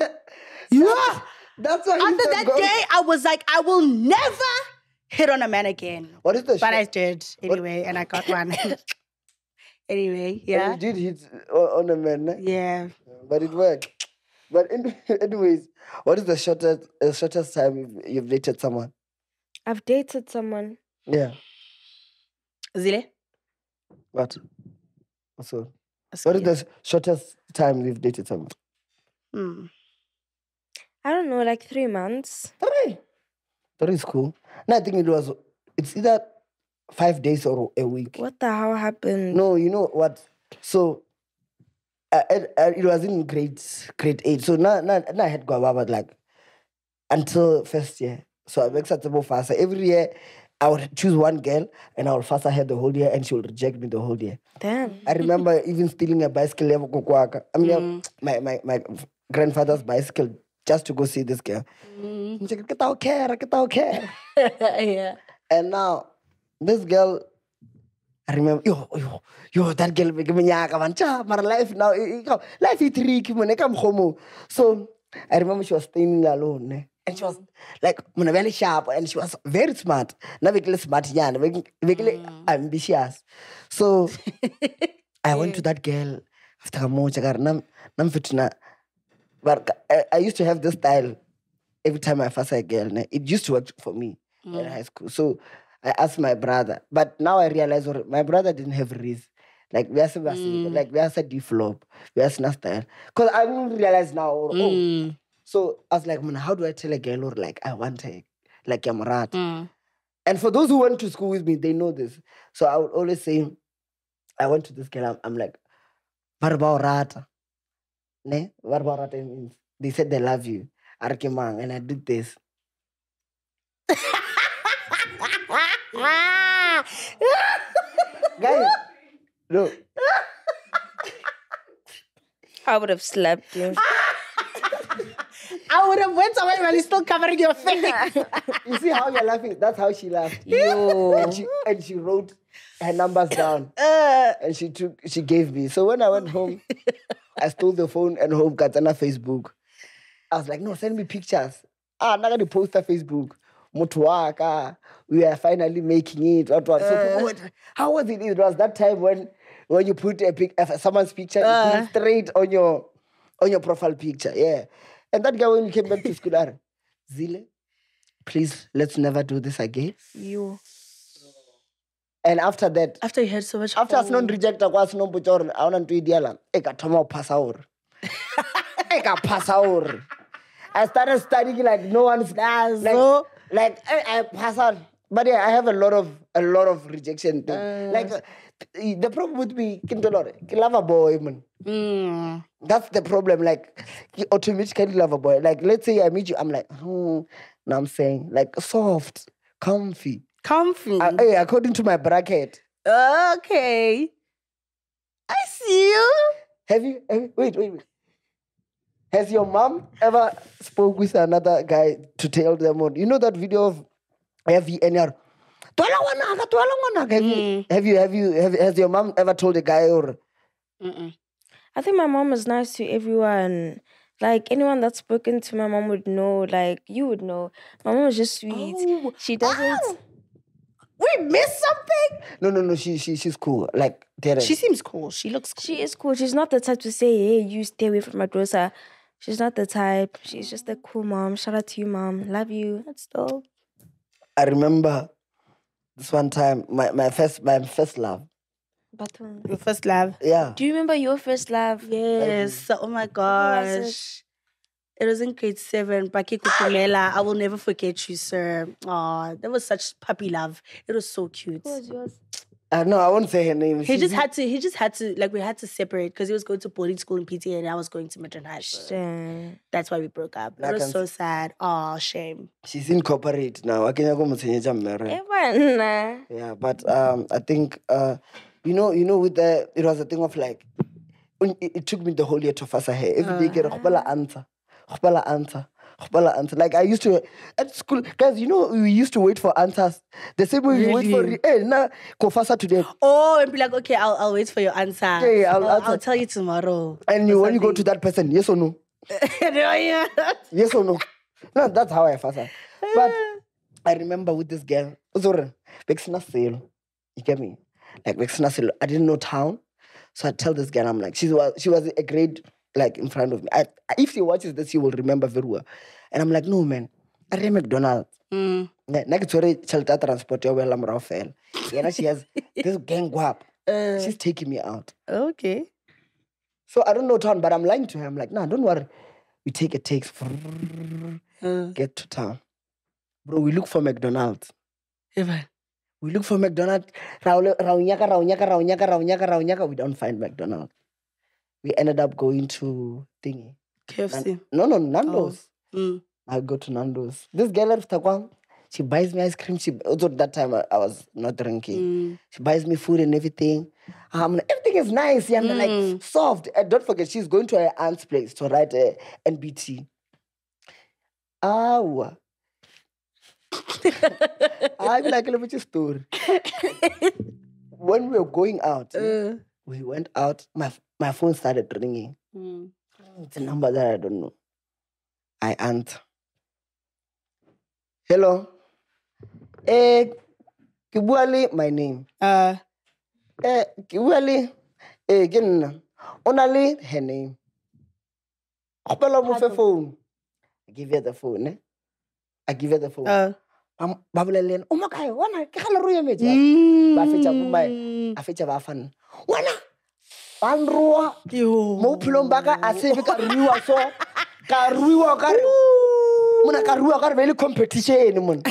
Yeah, that's why. After that day, I was like, I will never hit on a man again. what is the? But I did anyway, and I got one. <laughs> <laughs> anyway, Yeah. yeah. You did hit on a man, ne? Yeah. but it worked. But in, anyways, what is the shortest uh, shortest time you've, you've dated someone? I've dated someone. Yeah. Zille? What? So, what is the shortest time you've dated someone? Hmm. I don't know, like three months. Three. Three is cool. No, I think it was. It's either five days or a week. What the hell happened? No, you know what? So, I, I, I- it was in grade grade eight. So now, now, now I had Guava like until first year. So I'm acceptable faster. Every year, I would choose one girl and I would fast ahead the whole year, and she would reject me the whole year. Damn. I remember even stealing a bicycle level <laughs> kukwaka. I mean, yeah, my, my my grandfather's bicycle just to go see this girl. I'm like, "Get out care, get out care." <laughs> yeah. And now, this girl, I remember, yo, yo, yo, that girl, make me nyaka, man, cha, my life now, i- i- life is tricky, man, I come home. So, I remember she was staying alone, ne? and she was like, man, very sharp, and she was very smart. Not very smart, yeah, very, very ambitious. So, <laughs> I went to that girl after a month, nam, nam fitina. But I, I used to have this style every time I first a girl. It used to work for me in high school. So I asked my brother. But now I realize my brother didn't have risk. Like we are mm. like we are develop. We are style. Because I didn't realize now. Or, oh. Mm. So I was like, man, how do I tell a girl or like I want her like I'm rat? Mm. And for those who went to school with me, they know this. So I would always say, I went to this girl, I'm, I'm like, Barba rata. Ne? Rata means they said they love you. Arkemang, and I did this. <laughs> Guys, no. I would have slapped you. <laughs> I would have went away while you're still covering your face. <laughs> You see how you're laughing? That's how she laughed. And she, and she wrote her numbers down. Uh, and she took she gave me. So when I went home, I stole the phone and home Katana Facebook. I was like, no, send me pictures. Ah, not gonna post on Facebook. Mutuaka, we are finally making it. What, what. So people went, how was it? It was that time when when you put a pic, uh, someone's picture you put straight on your on your profile picture. Yeah. And that guy when you came back to <laughs> school, Zille, please let's never do this again. You. And after that, After you had so much after hope. sino rejecta kwa sino mpotsa gore a ona ntho e diela e ka thoma go <laughs> phasa gore e ka phasa gore I started studying like no one's like, so- like I, I pass out. But yeah, I have a lot of a lot of rejection. Thing. like uh, the problem with me, Kindolore, I love a boy, man. Mm. That's the problem. Like you automatically love a boy. Like let's say I meet you, I'm like, hmm. Now I'm saying like soft, comfy. Comfy. Uh, hey, according to my bracket. okay. I see you. Have you, have you wait, wait, wait. Has your mom ever spoke with another guy to tell them on? You know that video of FVNR? Twala ngwanaka, twala ngwanaka. Have you, have you, have you, have, has your mom ever told a guy or? I think my mom is nice to everyone. Like anyone that's spoken to my mom would know. Like you would know. My mom is just sweet. Oh. She doesn't. We missed something. No, no, no. She, she, she's cool. Like, Tere. She seems cool. She looks cool. She is cool. She's not the type to say, "Hey, you stay away from my daughter." She's not the type. She's just a cool mom. Shout out to you, mom. Love you. That's dope. I remember this one time, my, my first, my first love. But um, Your first love. Yeah. do you remember your first love? Yes. Oh my was it? gosh. It was in grade seven. Baki Kukumela. I will never forget you, sir. Oh, that was such puppy love. It was so cute. Who was yours? Uh, no, I won't say her name. He She's- just had to. He just had to. Like we had to separate because he was going to boarding school in PTA and I was going to Midland High. So that's why we broke up. I was can so s- sad. Oh, shame. She's in corporate now. I can't go motsenyetsa mmere. Everyone. nah. Yeah, but um, I think uh, you know, you know, with the it was a thing of like, un- it, it took me the whole year to fast ahead. Every day, get a khopala answer, khopala answer, khopala answer. Like I used to at school, guys. You know, we used to wait for answers the same way we wait for. Really? Hey, go faster today. Oh, and be like, okay, I'll, I'll wait for your answer. Okay, I'll I'll, I'll tell you tomorrow. And you, when you go to that person, yes or no, <laughs> yes or no. No, that's how I fast. But I remember with this girl, Uzore, Bexina Sale. You get me? Like Bexina Sale. I didn't know town. So I tell this girl, I'm like, she was she was a grade like in front of me. I, if she watches this, she will remember very well. And I'm like, no man, I remember McDonald's. Mm. Ne ne ke tshwere tšhelete ya transport ya wela morago fela yena she has <laughs> this gang guap Uh, she's taking me out okay. so i don't know town but i'm lying to her i'm like nah don't worry we take a taxi Uh, get to town bro we look for mcdonald's Evan. We look for McDonald's. Raunyaka, raunyaka, raunyaka, raunyaka, raunyaka. We don't find McDonald's. We ended up going to thingy. KFC. no, no, Nando's. Mm. I go to Nando's. This girl at Takwang, she buys me ice cream. She also that time I, I was not drinking. Mm. She buys me food and everything. Um, everything is nice, yeah, and like soft. And don't forget, she's going to her aunt's place to write a NBT. Ow. I'm like, let me just story. <laughs> when we were going out, Uh, we went out. My my phone started ringing. mm. It's a number that I don't know. I answer. Hello. Eh, ke bua le my name. Uh, Eh, ke bua le eh ke nna. O na le her name. Kgopela mo fe phone. I give her the phone, eh? I give her the phone. uh, Ba m- ba bolelle ena, o mo kae? Wena ke gale ro emetse. Ba fetša bo mae. mm. A fetša ba fana. Wena ba nroa. Mo bophelong ba ka a sebe ka ruiwa so ka ruiwa ka re mona ka ruiwa ka re be le competition mona.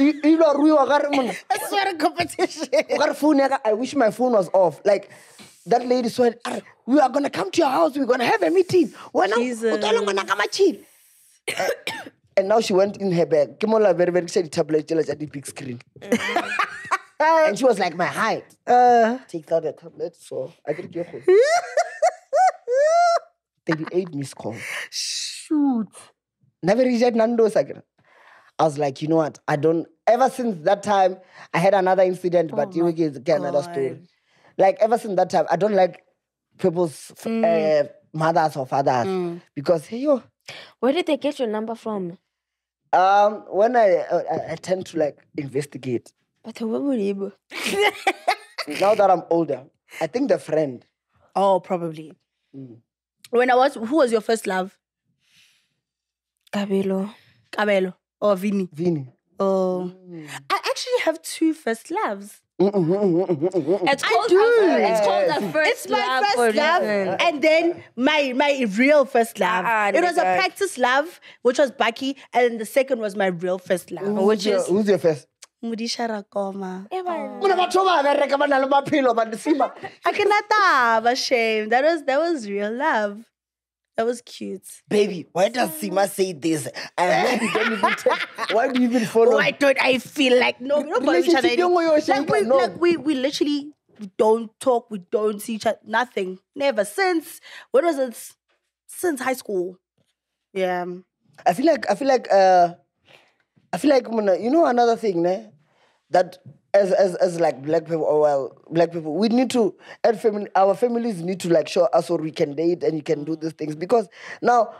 Ile ruiwa ka re mona. <laughs> I swear competition. o ka re phone ya ka i wish my phone was off. Like that lady said "Are- we are gonna come to your house we're gonna have a meeting. Wena o tlola ngwana ka matšhini eh, <coughs> and now she went in her bag. Ke mola very very di tablet tsela tša di big screen and she was like my height Uh, takes out the tablet so i could get <laughs> 38 missed call shoot. never reject Nando's again. I was like, you know what? I don't. Ever since that time, I had another incident, but you can get another story. Like ever since that time, I don't like people's f- uh, mothers or fathers because hey yo, Where did they get your number from? um, when I, uh, I I tend to like investigate. But where would you? now that I'm older, I think the friend. Oh, probably. Mm. When I was, who was your first love? Cabello. Cabello or Vini? Vini. Oh, oh. Mm. I actually have two first loves. Mm, it's called do. a, it's called a first It's my love first love, reason. and then my my real first ah, love. Ah, it was a practice love, which was Bucky, and the second was my real first love, Who's which your- is who's your first? Mudisha Rakoma. Mona batho ba bereka ba na le maphelo ba sima. I cannot have shame. That was that was real love. That was cute. Baby, why does Seemah say this? I hope you don't even tell. <laughs> Why do you even follow? Why don't I feel like no, we don't follow each other Relationship yung anymore. yung Like we, no. like we, we literally don't talk. We don't see each other. Nothing. Never since. When was it? Since high school. Yeah. I feel like I feel like uh I feel like you know another thing, ne? That as as as like black people or well black people, we need to and family our families need to like show us or we can date and you can do these things because now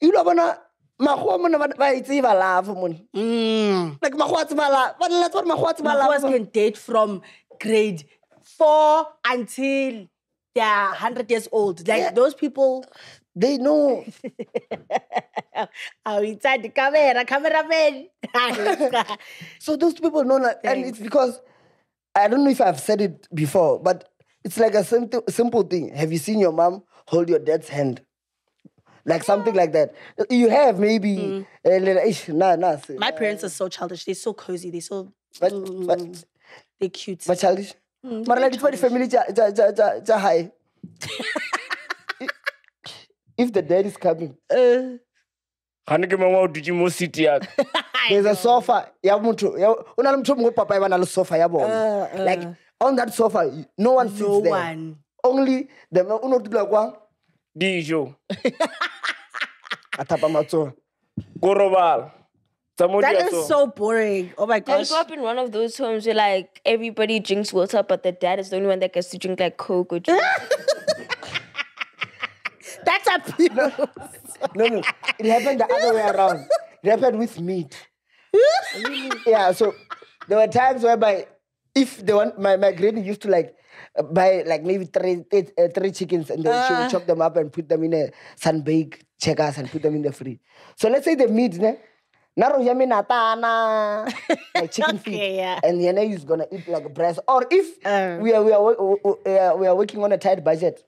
you know bana makgowa mona ba itse ba love mona. Mm. Like makgowa tse ba love. Ba lela tsore makgowa tse ba Mahuas love. can date from grade four until they're 100 years old. Like Yeah. those people. They know. <laughs> <laughs> Oh, inside the camera, cameraman. <laughs> <laughs> So those people know like, and it's because I don't know if I've said it before, but it's like a simple simple thing. Have you seen your mom hold your dad's hand? Like something like that. You have maybe a little ish, nah, nah. say, My nah. parents are so childish. They're so cozy. They're so. but, Mm, but, they're cute. but childish. Mm, But very like it's family ja, ja, ja, ja, ja high. if the dad is coming, Uh, ga ne ke mangwe o dutse mo seat yaka <laughs> there's a sofa. Ya motho, ya, o na le motho o mongwe papa ba na sofa ya bona. Uh, Like uh. on that sofa, no one sits no there. one. Only the man o no dula kwa dijo a thapa matsoho. ko robala tsa mo That diatlhong. is so boring. Oh my I grew up in one of those homes where like everybody drinks water, but the dad is the only one that gets to drink like Coke or juice. <laughs> That's a <laughs> No, no. It happened the other way around. It happened with meat. <laughs> yeah, so there were times whereby if the one my, my granny used to like uh, buy like maybe three three, uh, three chickens and then she would chop them up and put them in a sunbake checkers and put them in the fridge. So let's say the meat, ne? Naro yami natana, <laughs> like chicken feet, Okay, yeah. and Yana is gonna eat like breast. Or if Uh. we are we are wo- wo- uh, we are working on a tight budget,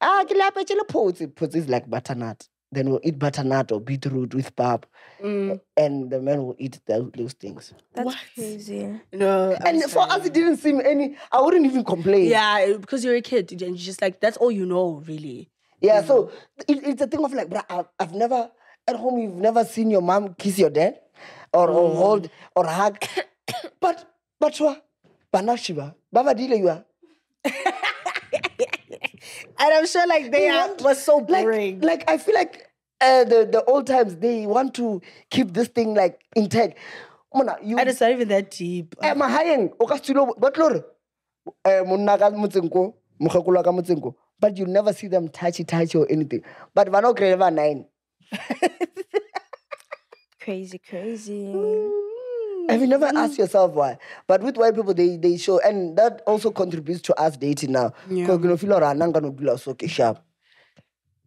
ah, ke lapa chile potsi. Potsi is like butternut. Then we'll eat butternut or beetroot with pap, mm. and the man will eat those, those things. That's crazy. no. I'm and for us, it didn't seem any. I wouldn't even complain. Yeah, because you're a kid and you're just like that's all you know, really. Yeah, so mm. it, it's a thing of like, bruh, I've, I've never, at home, you've never seen your mom kiss your dad or, or mm. hold or hug. <coughs> but, but, shwa, bana shiba, baba dile you are. <laughs> And I'm sure like they They are, want- was so Like, boring. like, I feel like uh, the, the old times, they want to keep this thing like intact. Mona, you, and it's not even that deep. eh, mahaeng, o ka se dule- ba tlo re, eh, monna ka motseng ko, ka motseng but you never see them touchy touchy or anything. But bana o kry-e nine. <laughs> Crazy, crazy. Have you never asked yourself why? But with white people, they they show, and that also contributes to us dating now. Because you feel like I'm gonna do so okay, sharp.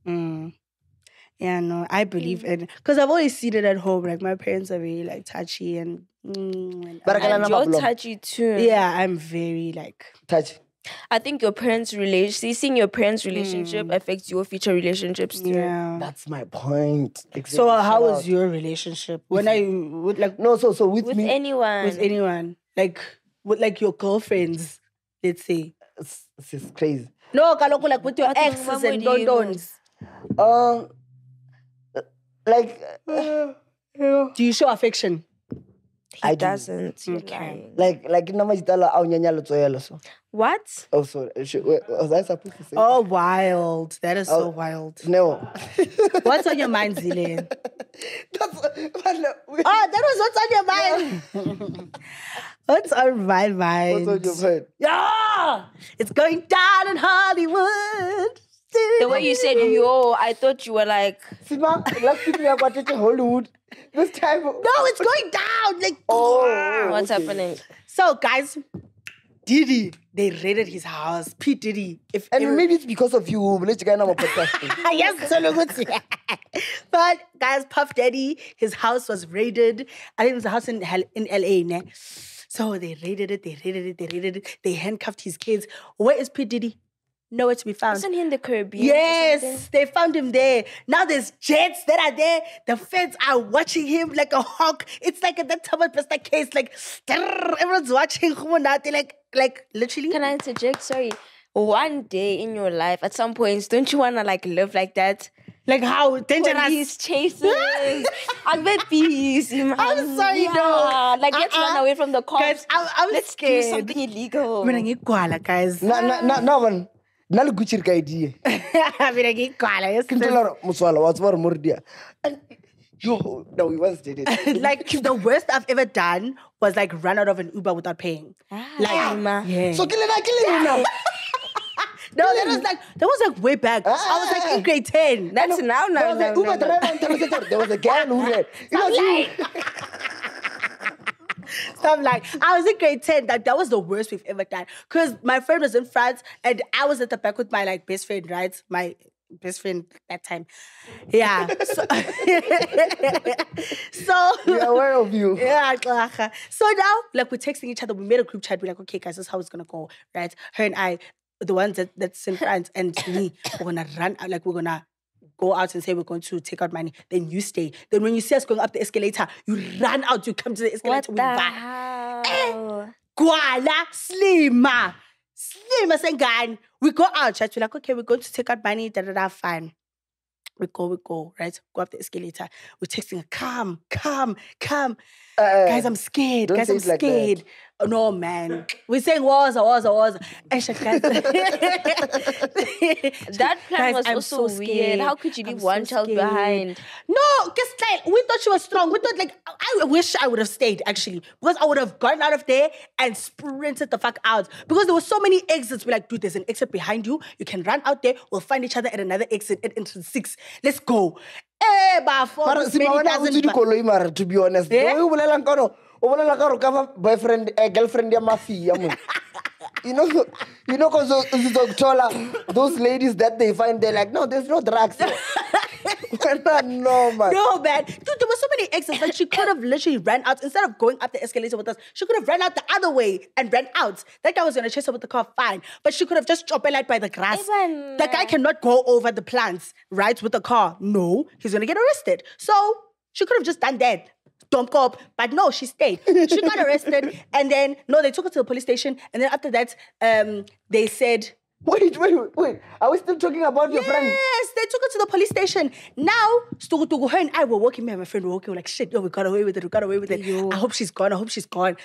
Mm. Yeah, no, I believe in because I've always seen it at home. Like my parents are very like touchy and, mm, and But I can- And you're touchy too. yeah, I'm very like Touch. I think your parents' relation, seeing your parents' relationship affects your future relationships too. yeah. That's my point. So Exactly. uh, how was your relationship when I with like No, so so with, With me, anyone. with anyone like with like your girlfriends, let's say. it's, it's crazy. No, kaloku like with your exes what and would you dons. Um, like uh, Do you show affection? He I doesn't. You're Okay. lying. like like nama jitala au nyanya letswelo so. What? Oh sorry, Should- wait, was I supposed to say? Oh, wild! That is oh, so Oh. wild. no. <laughs> What's on your mind, Zillian? <laughs> That's but no, Oh, that was what's on your mind. <laughs> what's on my mind? what's on your mind? Yeah, it's going down in Hollywood. The way you said yo, I thought you were like, Seemah, last week we are watching Hollywood. <laughs> This time, No, it's going down. Like Oh, what's okay. happening? so, guys. Diddy, they raided his house. P Diddy, if And if- maybe it's because of you. Let's get on podcasting. <laughs> yes, so good. <laughs> but guys, Puff Daddy, his house was raided. I think it was a house in Hel- in LA. Ne? So they raided it, they raided it, they raided it. They handcuffed his kids. Where is P. Diddy? Nowhere to be found. Wasn't he in the Caribbean? Yes, they found him there. Now there's jets that are there. The feds are watching him like a hawk. It's like a that Thabo Bester case. Like everyone's watching. Like, like literally. Can I interject? Sorry. One day in your life, at some points, don't you wanna like live like that? like how dangerous? Police chases. I'm at peace. I'm sorry, no. Like let's run Uh-uh. away from the cops. Guys, I'm, I'm let's scared. do something illegal. Mina ngigwala, guys. na na na na one nna le gucci re ka idea Mina yes, ke nthola gore motswala wa tseba gore mo re dia yo no we once did it like the worst I've ever done was like run out of an Uber without paying. Ah. like, ma. Yeah. so ke lena ke lena <laughs> no, that was like that was like way back. Ah. I was like in grade ten. That's now, there now, was now, an Uber now, now. driver and there was a girl who <laughs> read you know she- <laughs> So I'm like, I was in grade 10. That, that was the worst we've ever done. Because my friend was in France and I was at the back with my like best friend, right? My best friend that time. Yeah. So, <laughs> so are aware of you <laughs> yeah. So now, like, we're texting each other. We made a group chat. We're like, okay, guys, this is how it's gonna go, right? Her and I, the ones that, that's in France, and me, we're gonna run. out, Like, we're gonna go out and say we're going to take out money. Then you stay. Then when you see us going up the escalator, you run out. You come to the escalator. we buy. Eh, hell? Gwala, Slima, Slima Sengan. We go out, right? We're like, okay, we're going to take out money, da da da, fine. We go, we go, right? Go up the escalator. We're texting come, come, come. Uh, Guys, I'm scared. Guys, I'm like that. scared. Oh, no, man. We're saying was, was, she, guys, <laughs> That plan Guys, was I'm also so weird. scared. How could you I'm leave so one child scared. behind? No, guess like we thought she was strong. We thought like I I wish I would have stayed actually because I would have gotten out of there and sprinted the fuck out because there were so many exits. We're like, dude, there's an exit behind you. You can run out there. We'll find each other at another exit at entrance six. Let's go. Eh, ba, for mara this se many maona o doesn't tse ba- dikoloi mara to be honest the Yeah? way o bolelang ka no o bolela ka gore ka fa boyfriend eh, girlfriend ya mafia mo <laughs> you know you know cause uzizokuthola those ladies that they find they're like no there's no drugs <laughs> here." Wena no man No, man. Dude, there were so many exits. Like, she could have literally ran out. Instead of going up the escalator with us, she could have ran out the other way and ran out. That guy was going to chase her with the car, fine. But she could have just chopped her light by the grass. Even, that guy cannot go over the plants, right, with the car. No, he's going to get arrested. So she could have just done that. Don't go up. But no, she stayed. She got <laughs> arrested. And then, no, they took her to the police station. And then after that, um, they said, wait wait wait are we still talking about your friend Yes, they took her to the police station. Now, Stugu Tugu, her and I were walking, me and my friend were walking, we're like, shit, yo, we got away with it, we got away with it. I hope she's gone, I hope she's gone.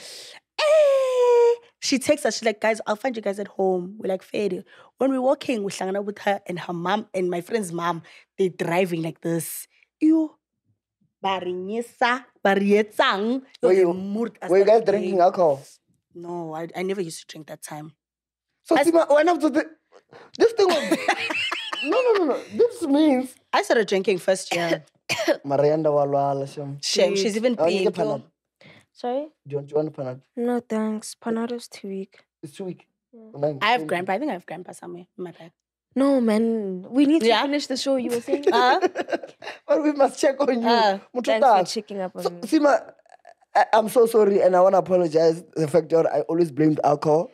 Eh. She takes us, she's like, guys, I'll find you guys at home. We're like, fair. When we're walking, we're hanging out with her and her mom and my friend's mom. They're driving like this. Yo. Barinyesa, barietsang. Yo, were you, mood were you guys day. drinking alcohol No, I, I never used to drink that time. so Seemah, when up to the this thing was <laughs> no no no no this means I started drinking first year. <coughs> marianda walwala sham Shame, she's even I want you to big. get panad. Sorry? do you want, do you want a panad No, thanks. Panado's too weak. it's too weak I have grandpa. I think I have grandpa somewhere in my bag. No, man. We need to Yeah? finish the show. You were saying? <laughs> Uh, but we must check on you Uh, Muthu Thanks for checking up on So, me. Seemah, I, I'm so sorry, and I want to apologize. The fact that I always blamed alcohol,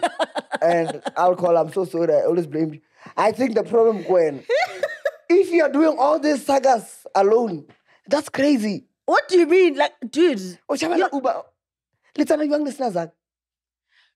<laughs> and alcohol. I'm so sorry. I always blamed. I think the problem, Gwen, <laughs> if you are doing all these sagas alone, that's crazy. what do you mean? Like, dude. Oh, Shabala Uber. Let's say young listeners.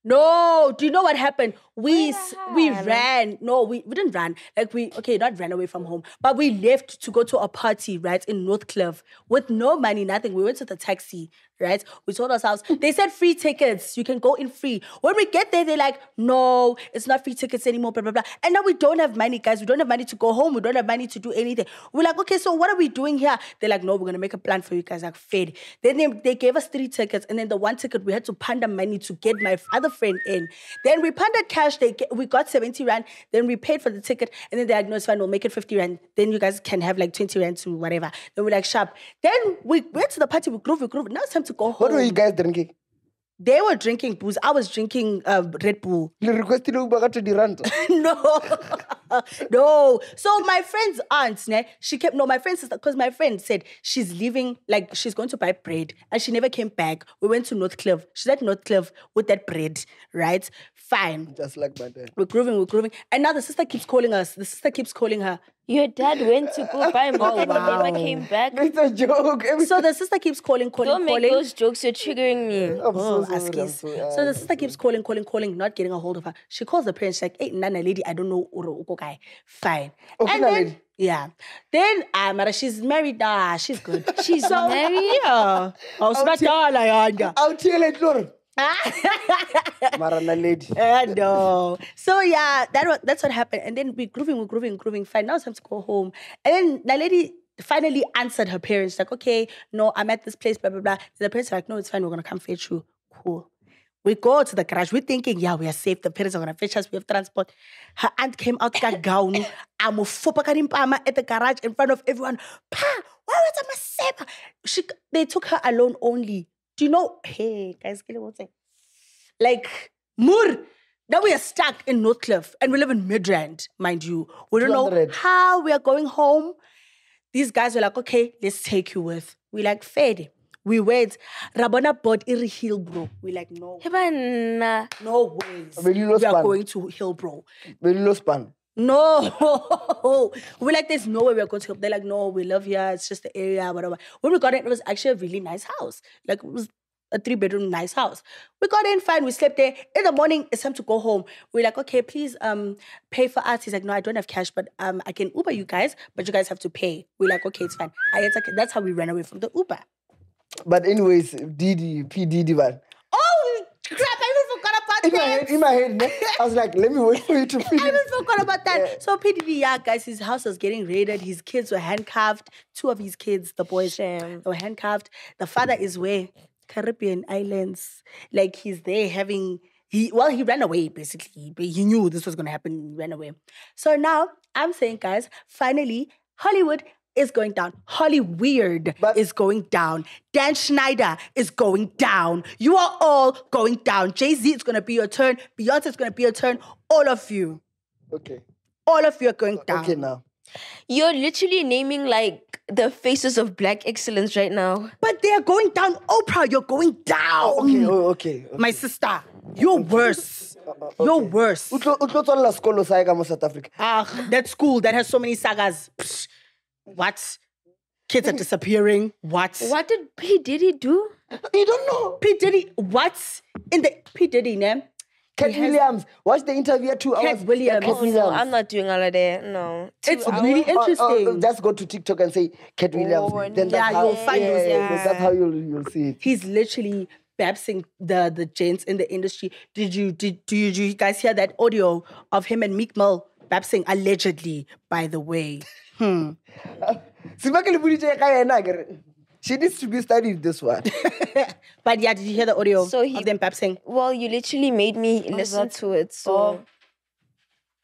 No, do you know what happened? We we ran. No, we, we didn't run. Like we okay, not ran away from home, but we left to go to a party, right, in Northcliff with no money, nothing. We went to the taxi, right? We told ourselves, they said free tickets, you can go in free. When we get there, they're like, no, it's not free tickets anymore, blah, blah, blah. And now we don't have money, guys. We don't have money to go home. We don't have money to do anything. We're like, okay, so what are we doing here? They're like, no, we're gonna make a plan for you guys, like fed. Then they, they gave us three tickets, and then the one ticket we had to panda money to get my other friend in. Then we panded cash, they get, we got 70 rand, then we paid for the ticket, and then they're like, no, it's fine, we'll make it 50 rand. Then you guys can have like 20 rand to whatever. Then we're like, sharp. Then we went to the party, we groove, we groove. Now it's time to go home. What were you guys drinking? They were drinking booze. I was drinking uh, Red Bull. <laughs> You requested Uber to the rant. no. <laughs> no. So my friend's aunt, ne, she kept no, my friend's sister, because my friend said she's leaving, like she's going to buy bread, and she never came back. We went to Northcliff. She's at Northcliff with that bread, right? Fine. Just like my dad. We're grooving, we're grooving. And now the sister keeps calling us. The sister keeps calling her. Your dad went to go buy milk and he never came back. It's a joke. <laughs> So the sister keeps calling, calling, calling. Don't make those jokes. You're triggering me. I'm Oh, so sorry. I'm Askies. so, So the sister keeps calling, calling, calling, not getting a hold of her. She calls the parents, she's like, hey, Nana lady, I don't know Uro Uko guy. Fine. Oh, and then, lady. yeah. Then ah, Mara, she's married. Ah, she's good. She's so, married? Yeah. <laughs> Oh, smatala yanda. I'll tell it, Lord. <laughs> Marana lady. <laughs> Eh, know. So yeah, that was, that's what happened. And then we grooving, we're grooving, grooving. Fine. Now it's time to go home. And then the lady finally answered her parents, like, okay, no, I'm at this place, blah, blah, blah. The parents are like, no, it's fine, we're gonna come fetch you. Cool. We go to the garage. We're thinking, yeah, we are safe. The parents are gonna fetch us. We have transport. Her aunt came out ka gown. I'm <laughs> a at the garage in front of everyone. Pa, why was I She they took her alone only. Do you know? Hey, guys, get what's like Moor. Now we are stuck in Northcliff and we live in Midrand, mind you. We don't know how we are going home. These guys were like, okay, let's take you with. We like fed. We wait. Rabona bought Iri Hillbrow. We like, no, Hebana. no ways. But you We are going to Hillbrow. Very low span. No. <laughs> We're like, there's no way we're going to help. They're like, no, we love here. It's just the area, whatever. When we got in, it was actually a really nice house. Like, it was a three bedroom nice house. We got in fine. We slept there. In the morning, it's time to go home. We're like, okay, please um pay for us. He's like, no, I don't have cash, but um I can Uber you guys, but you guys have to pay. We're like, okay, it's fine. I, it's. That's how we ran away from the Uber. But anyways, Didi, P Diddy man. Oh crap! I even forgot about In my head, in my head, ne, I was like, let me wait for you to finish. I finish. even forgot about that. So PDD, yeah, guys, his house was getting raided. His kids were handcuffed. Two of his kids, the boys, Shame. they were handcuffed. The father is where Caribbean islands. Like he's there having. He well, he ran away basically, but he knew this was gonna happen. He ran away. So now I'm saying, guys, finally, Hollywood is going down. Holly Weird But- is going down. Dan Schneider is going down. You are all going down. Jay Z is gonna be your turn. Beyonce is gonna be your turn. All of you, Okay. all of you are going down. Okay now. You're literally naming like the faces of black excellence right now. But they are going down. Oprah, you're going down. Okay, oh, okay. My sister, you're worse. You're worse. Utlo utlo tswalla sekolo sa hae mo South Africa. Ah, that school that has so many sagas. Psh, what? Kids are disappearing. What? What did P. Diddy do? You don't know. P. Diddy, what? In the P. Diddy, ne? Katt He has- Williams. Watch the interview two Katt hours. Williams. Katt Oh, Williams. no, I'm not doing all of that. No. It's Two really hours? Or- or interesting. just go to TikTok and say Katt Williams. Oh, then yeah, that's how, you'll find yeah, those, yeah, yeah. That's how you'll you'll see it. He's literally babsing the the gents in the industry. Did you did do you, do you guys hear that audio of him and Meek Mill babsing allegedly? By the way, hmm. <laughs> Sibake le boditse ka yena akere. She needs to be studied this one. <laughs> but yeah, did you hear the audio So he- of them babsing? Well, you literally made me listen to it. So,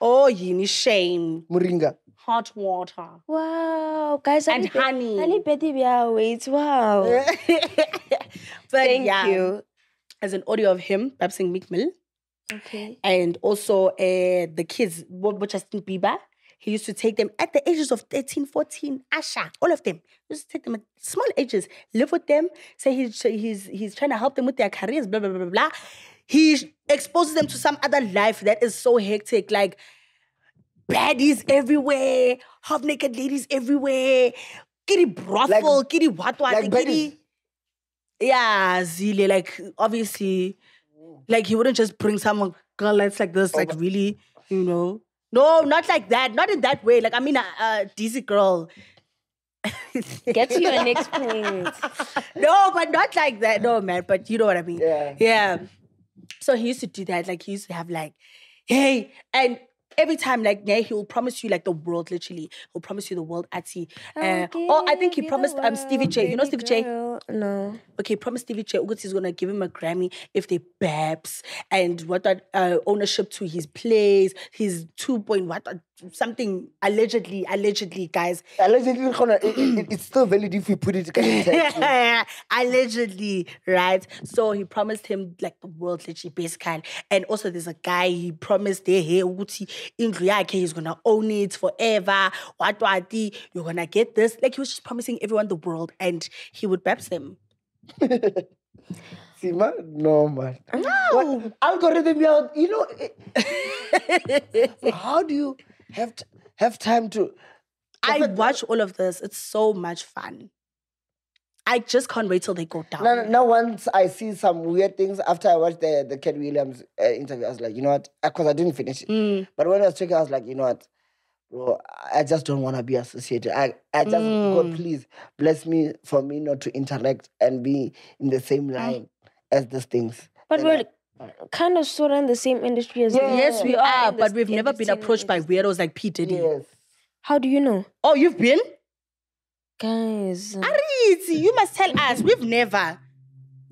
Oh, you yini shame, Moringa. hot water. wow, guys, And Ali Be- honey. Ali Betty Bia, wait, wow. <laughs> but Thank yeah, you. As an audio of him babsing Meek Mill. Okay. and also uh, the kids, what what Justin Bieber. He used to take them at the ages of 13, 14, Usher, all of them. He used to take them at small ages, live with them, say he's he's he's trying to help them with their careers, blah, blah, blah, blah, blah. He exposes them to some other life that is so hectic, like baddies everywhere, half naked ladies everywhere, kitty brothel, Like- kitty what what, like kitty. Yeah, Zille, like obviously, like he wouldn't just bring some girl that's like this, like oh really, you know. No, not like that. Not in that way. Like I mean, a, a DC girl. <laughs> Get to your next point. <laughs> no, but not like that. No, man. But you know what I mean. Yeah. Yeah. So he used to do that. Like he used to have like, hey, and every time like yeah, he will promise you like the world. Literally, he'll promise you the world. At sea. Uh, oh, I think he Give you the promised um Stevie J. You know baby Stevie J. No. okay, promise Stevie J Ugut is gonna give him a Grammy if they babs and what that uh, ownership to his place, his two point what something allegedly, allegedly, guys. Allegedly, it, it, it's still valid if we put it in <laughs> allegedly, right? So he promised him like the world, literally, basically. And also, there's a guy he promised there, hey, ukuthi indlu yakhe, he's gonna own it forever. What what you're gonna get this. Like he was just promising everyone the world, and he would baps them. <laughs> Seemah? No, man. No. Algorithm, yeah, you know, <laughs> how do you have t- have time to? I watch all of this. It's so much fun. I just can't wait till they go down. Now, now, once I see some weird things after I watched the the Katt Williams uh, interview, I was like, you know what? Because I didn't finish it. Mm. But when I was checking, I was like, you know what? Bro, I just don't want to be associated. I, I just, God, mm. please bless me for me not to interact and be in the same ah. line as these things. But we're kind of sort of in the same industry as them. Yes, we are, but we've never been approached by weirdos like P. Diddy. Yes. How do you know? Oh, you've been? Guys, uh Ariti, you must tell us. We've never.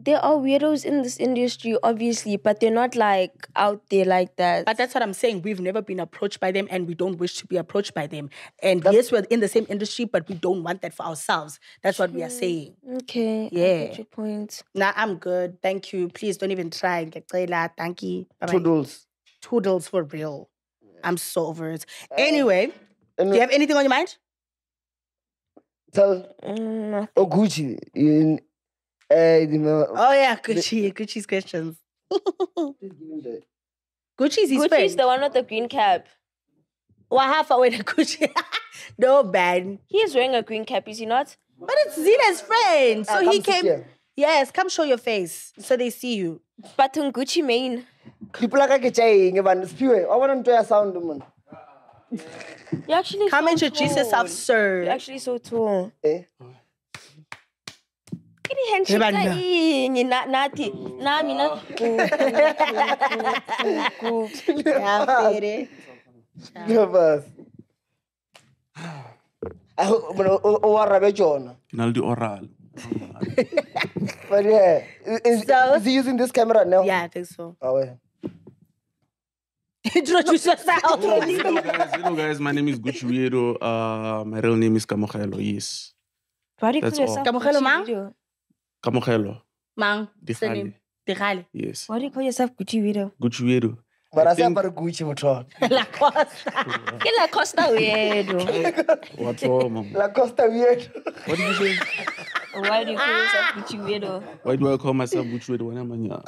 There are weirdos in this industry, obviously, but they're not like out there like that. But that's what I'm saying. We've never been approached by them and we don't wish to be approached by them. And yes, we're in the same industry, but we don't want that for ourselves. That's what we are saying. okay, I Yeah. get your point. Nah, I'm good. Thank you. Please don't even try. Get Ngiyacela. Thank you. Bye-bye. Toodles. Toodles for real. I'm so over it. Anyway, do you have anything on your mind? tell Mm, nothing. Oguchi in uh, the, Oh, yeah, Gucci. Gucci's questions. <laughs> Gucci's his Gucci's friend. the one with the green cap. Well, half away to Gucci. <laughs> no, man. He is wearing a green cap, is he not? But it's Zina's friend. So Ah, he came. here. Yes, come show your face so they see you. But on Gucci main. people like ke tšaeng ban spiwe wa bona nto sound man You're actually Come so introduce yourself, tall. sir. You're actually so tall. eh Ke di handshake Hey, tsa banna. eng? Na- nathi nami na Nervous. I hope mana o o arabe tsona ke na le di-oral but yeah is, is, So- is he using this camera now Yeah, I think so. oh, yeah. Introduce yourself. hello guys hello guys my name is gucci Weirdo. uh my real name is kamogelo yes Why do you call That's all. yourself Kamogelo Gucci mang? Video? Kamogelo Mang, Dikgale. surname. Yes Why do you call yourself Gucci Video? gucci Weirdo. but I I say think- apare Gucci motho La Costa. Ke la Costa weirdo. What's <laughs> wrong, mom? La Costa weird What did you say? Why do you call yourself Gucci Weirdo? Why do I call myself Gucci Weirdo? Why am I here?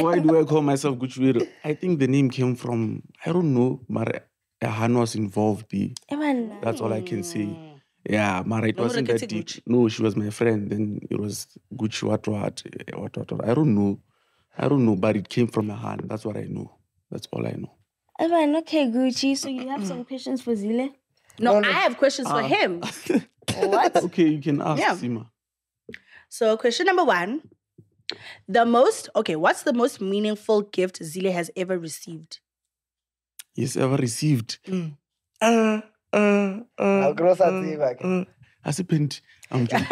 <laughs> Why do I call myself Gucci Weirdo? I think the name came from, I don't know, Mara Han was involved. the- Eh. That's all I can say. Yeah, Mara, it No, wasn't that Kete deep. No, she was my friend. Then it was Gucci, what, what, what, what, what. I don't know. I don't know, but it came from her hand. That's what I know. That's all I know. Man, okay, Gucci. So you have some questions for Zille? No, I have questions for Ah. him. <laughs> What? Okay, you can ask Yeah. Seemah. So, question number one. The most, okay, what's the most meaningful gift Zille has ever received? Yes, ever received. Mm. Uh, uh, uh, I'll grow that uh, thing back. uh, As a pent. I'm joking.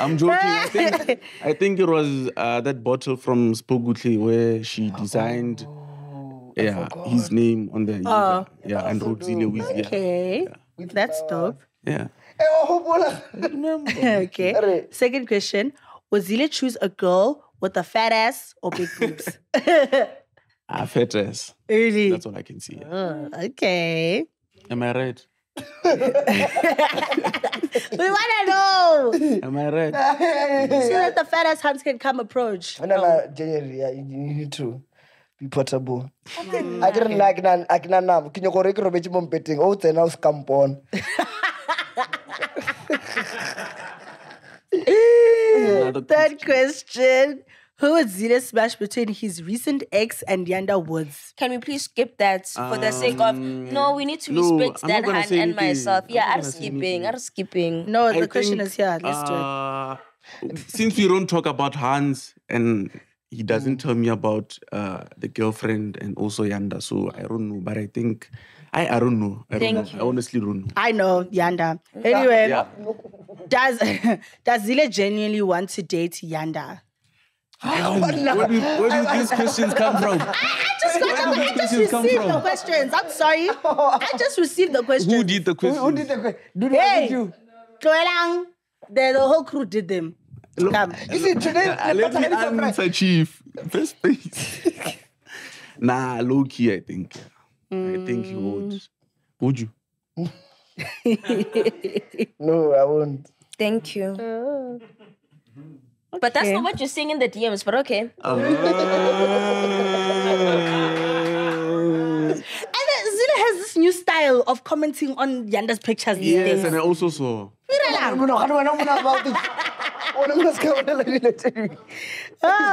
I'm joking. I think, I think it was uh, that bottle from Spogutli where she designed yeah, his name on the Oh. yeah, and wrote Zille with yeah. Okay, that's dope. yeah. eh o hopola <laughs> okay. Second question Would Zille choose a girl with a fat ass or big boobs? <laughs> Ah, fat ass. Really? That's all I can see. Oh, okay. Am I right? <laughs> We want to <laughs> know Am I right? so that the fat ass hunts can come approach. no no generally yeah, you, you need to be portable a ke re nna a ke na- a ke na nama ke nyako gore ke robetse mo mpeteng o tsena o se kampona Another Third question Who would Zille smash between his recent ex and Yanda Woods? Can we please skip that for the sake of Um, no? We need to no, respect I'm not that gonna hand say and anything. myself. I'm Yeah, not I'm gonna say skipping. anything. I'm skipping. No, the I question think, is here. Let's do it. uh, Since we don't talk about Hans and he doesn't tell me about uh, the girlfriend and also Yanda, so I don't know. But I think I I don't know. I don't Thank know. you. I honestly don't know. I know, Yanda. Anyway, Yeah. does <laughs> does Zille genuinely want to date Yanda? Where do, where do these questions come from? I'm just I these just questions come received the questions. I'm sorry. I just received the questions. Who did the Who, who did the que- Dude, what Hey, did you? Tloelang, the, the whole crew did them. Come. You see, today, Uh, let me answer, Chief. First place. <laughs> nah, low key, I think. Yeah. I think you would. Would you? <laughs> No, I won't. Thank you. But that's not what you're seeing in the DMs, but okay. Um, <laughs> <laughs> and then Zille has this new style of commenting on Yanda's pictures these Yes, days. and I also saw. No, no, I don't know about it. Oh, no, let's go. Let's go.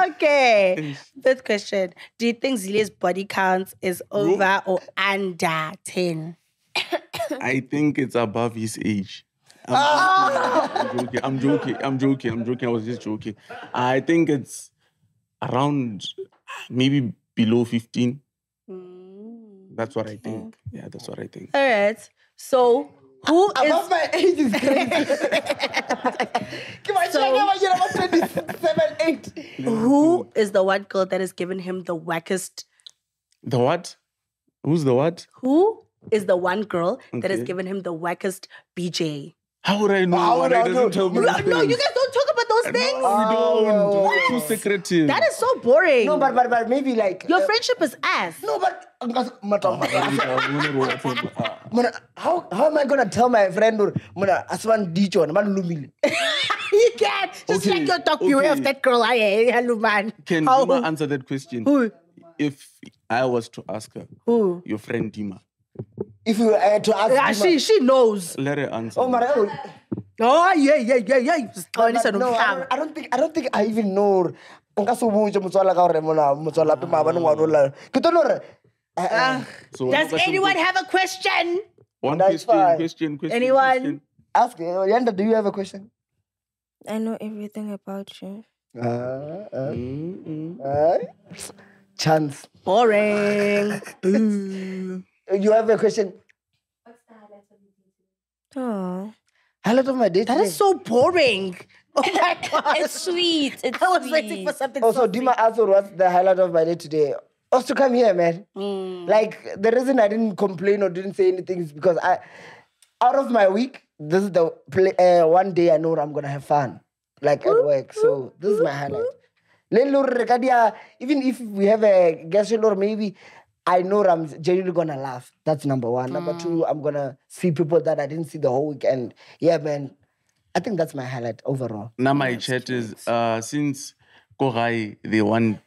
Okay. Fifth question. Do you think Zille's body count is over or under 10? I think it's above his age. I'm, joking. I'm joking. I'm joking. I'm joking. I was just joking. I think it's around maybe below 15. Mm. That's what I think. Yeah, that's what I think. All right. So, who ah, ah, is Above my age is crazy. <laughs> Come on, So- you're about 27, 8. who is the one girl that has given him the wackest? The what? Who's the what? Who is the one girl that has given him the wackest BJ? How would I know? How would I doesn't know? tell me No, you guys don't talk about those things. No, we don't. Oh. We're too secretive. That is so boring. No, but, but, but maybe like. Your uh, friendship is ass. No, but. Mona, <laughs> how, how am I gonna tell my friend or Mona aswan dicho na man lumile? <laughs> you can't. Just Okay, like your talk beware of that girl. I hello man. Can How- Dima answer that question? Who? If I was to ask her, Who? your friend Dima, If you uh, to ask Yeah, she she knows. let her answer. Oh, Mara, oh, Oh yeah yeah yeah yeah. Oh, but listen, no, I don't, I don't think I don't think I even know. Nka se botse motswala ka gore mona motswala pe maabane ngwana o lla. Ke tlo no re. eh, eh, So Does anyone have a question? one That's question, fine. question, question, Anyone? question. Ask uh, Yanda, do you have a question? I know everything about you. Uh, uh, Mm-mm. uh, chance. Boring. <laughs> You have a question? Oh. Highlight of my day That today. is so boring. Oh my <laughs> god. It's sweet. It's <laughs> I was sweet. waiting for something. Also, so Dima her what's the highlight of my day today. Was to come here, man. Mm. Like the reason I didn't complain or didn't say anything is because I, out of my week, this is the play, uh, one day I know I'm gonna have fun, like at work. So this is my highlight. Le lore re ka Even if we have a guest or maybe I know I'm genuinely gonna laugh. That's number one. Number two, I'm gonna see people that I didn't see the whole weekend. Yeah, man, I think that's my highlight overall. Now my chat is uh, since Korai they want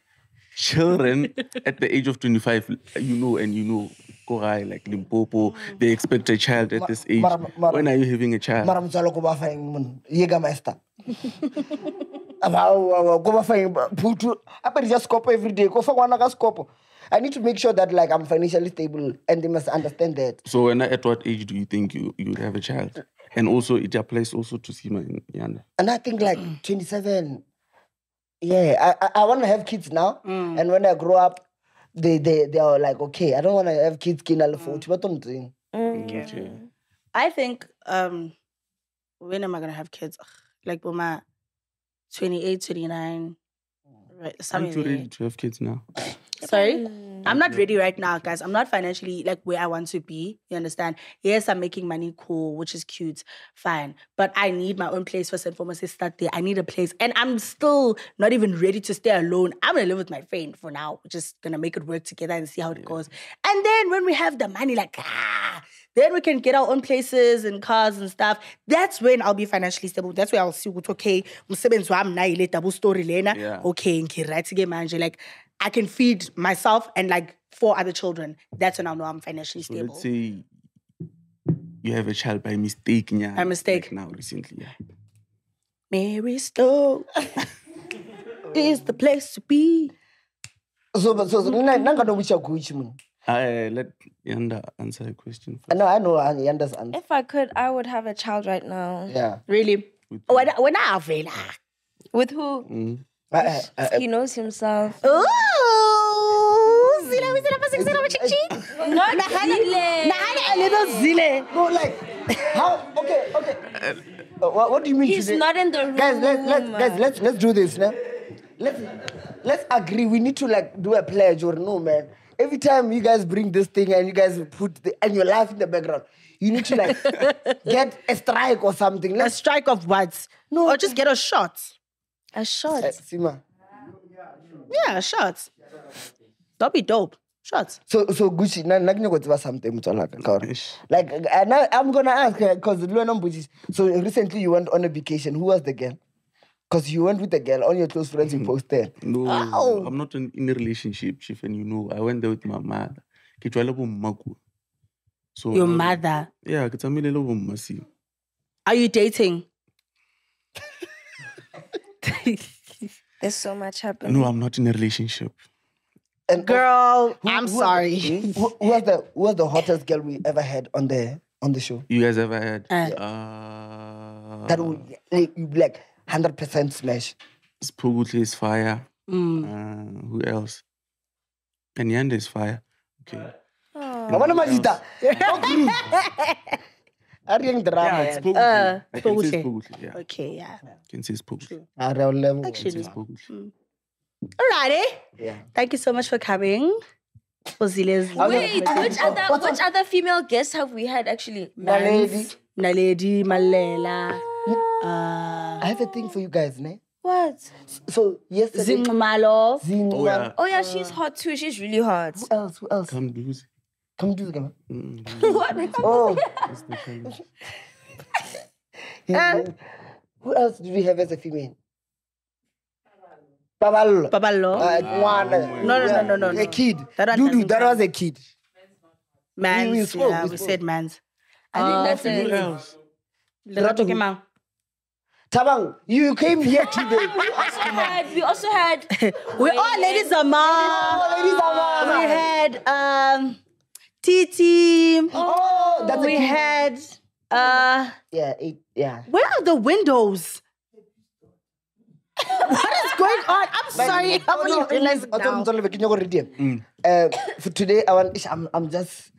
children <laughs> at the age of 25, you know, and you know Korai like Limpopo, they expect a child at this age. mara- mara- when are you having a child? mara motswalo ko ba fang mon Jägermeister. <laughs> Aba ko ba fang phutu apa di just scope every day ko fa ngwana ka scope. I need to make sure that like I'm financially stable and they must understand that. So when at what age do you think you you would have a child? And also it applies also to Seemah and Yanda. And I think like <clears throat> 27 yeah, I I, I want to have kids now mm. and when I grow up they they they are like okay, I don't want to have kids kina le 40 but don't think. Mm. Mm, okay. I think um when am I gonna have kids? Ugh, Like when my 28, 29. Right, something Aren't you ready to have kids now? <sniffs> Sorry? I'm not ready right now, guys. I'm not financially like where I want to be. You understand? Yes, I'm making money, cool, which is cute, fine. But I need my own place first and foremost to start there. I need a place. And I'm still not even ready to stay alone. I'm gonna live with my friend for now. We're just gonna make it work together and see how it goes. And then when we have the money, like ah, then we can get our own places and cars and stuff. That's when I'll be financially stable. That's where I'll see what okay, umsebenzi wami nayi le double story lena. Yeah. Okay, ngiright manje. Like I can feed myself and like four other children. That's when I'll know I'm financially So stable. let's say you have a child by mistake, yeah. By mistake. Like now recently, yeah. Marie Stopes <laughs> is the place to be. So but so, so nanga no wish kuichi mun. I let Yanda answer the question first. No, I know I understand. If I could, I would have a child right now. Yeah. Really? With When, when I avail. With who? Mm. I, I, I, He knows himself. Ooh, zile, zile, pasik, zile, pasik, chick. Not Nahana- Zille. nahana a little zile. No, like how? Okay, okay. Uh, what, what do you mean? He's today? not in the room. guys. Let's let's guys let's let's do this now. Let's let's agree. We need to like do a pledge or no, man. Every time you guys bring this thing and you guys put the and your life in the background, you need to like <laughs> get a strike or something. A Let's strike of what? No, Or just get a shot. A shot. uh, Seemah. Yeah, a shot. That'd be dope. Shots. So so Gucci, na na kinyo tseba something motsalaka ka Like and I, I'm gonna ask because So recently you went on a vacation. Who was the girl? Because you went with a girl all your close friends you <laughs> posted. No. I'm not in, in a relationship, chief, and you know, I went there with my mother. Ke tswela bo. So Your um, mother. Yeah, ke tsamaile le bo mma seo. Are you dating? <laughs> There's so much happening. No, I'm not in a relationship. And Girl, who- I'm who- sorry. Who, who was the who was the hottest girl we ever had on the on the show? You guys ever had? Uh. Uh, That would like you be like hundred percent smash. Spugutli is fire. Mm. Uh, who else? Kenyanda is fire. Okay. Ngabona majita. Ariang drama. Yeah, it's man. Spugutli. Uh, I can say Spugutli. Spugutli. Yeah, Okay, yeah. I can say Spugutli. Real level. Actually. Say Spugutli. Alrighty. Yeah. Thank you so much for coming. For Zille's Wait, which other which other female guests have we had actually? Naledi. Naledi, Malela. Uh, I have a thing for you guys, ne? What? So yesterday, Zingmalo. Zing. Oh, yeah. Oh yeah, she's hot too. She's really hot. Who else? Who else? Come blues. Come do <laughs> the camera. Mm, What? Oh, that's <laughs> yeah, yeah. who else did we have as a female? Babalo. Babalo. Uh, one. No, no, no, no, no, A kid. That Dudu, that was a kid. Mans. we spoke, yeah, we we said mans. I think that's Who else? Lerato ke mang? Tabang, you came here today. <laughs> We also had. We also had. <laughs> We all ladies are mom. Ladies are mom. We had um Titi. Oh, that's a we kid. had uh Yeah, eight, yeah. where are the windows? <laughs> what is going on? I'm sorry. I'm Oh, no, only realizing I now. thought I'm talking about redeem. Uh, for today, I want. ish, I'm, I'm just.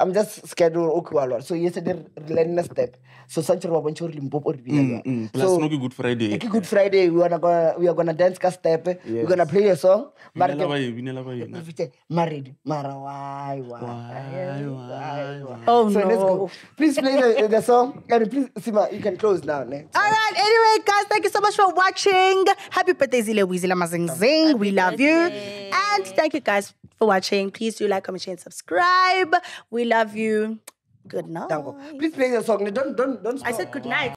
I'm just scheduled okay walwa. So yesterday learning a step. So Sancho Waboncho Limpopo Mm, mm. Plus, So no Good Friday. Eki Good Friday, we wanna we are gonna dance ka step. We're gonna play a song. Mara Vinela ke- ba ye, vinela ba ye, na. Everything married. Mara why why Why, why, why? Oh So no. let's go. Please play the, the song. And please, Seemah, you can close now. Ne? All right. Anyway, guys, thank you so much for watching. Happy birthday, Zille Weezila Mazing Zing. We love you. And thank you guys for watching. Please do like, comment, share, and subscribe. We love you. Good night. Please play the song. Don't don't don't. I said good night.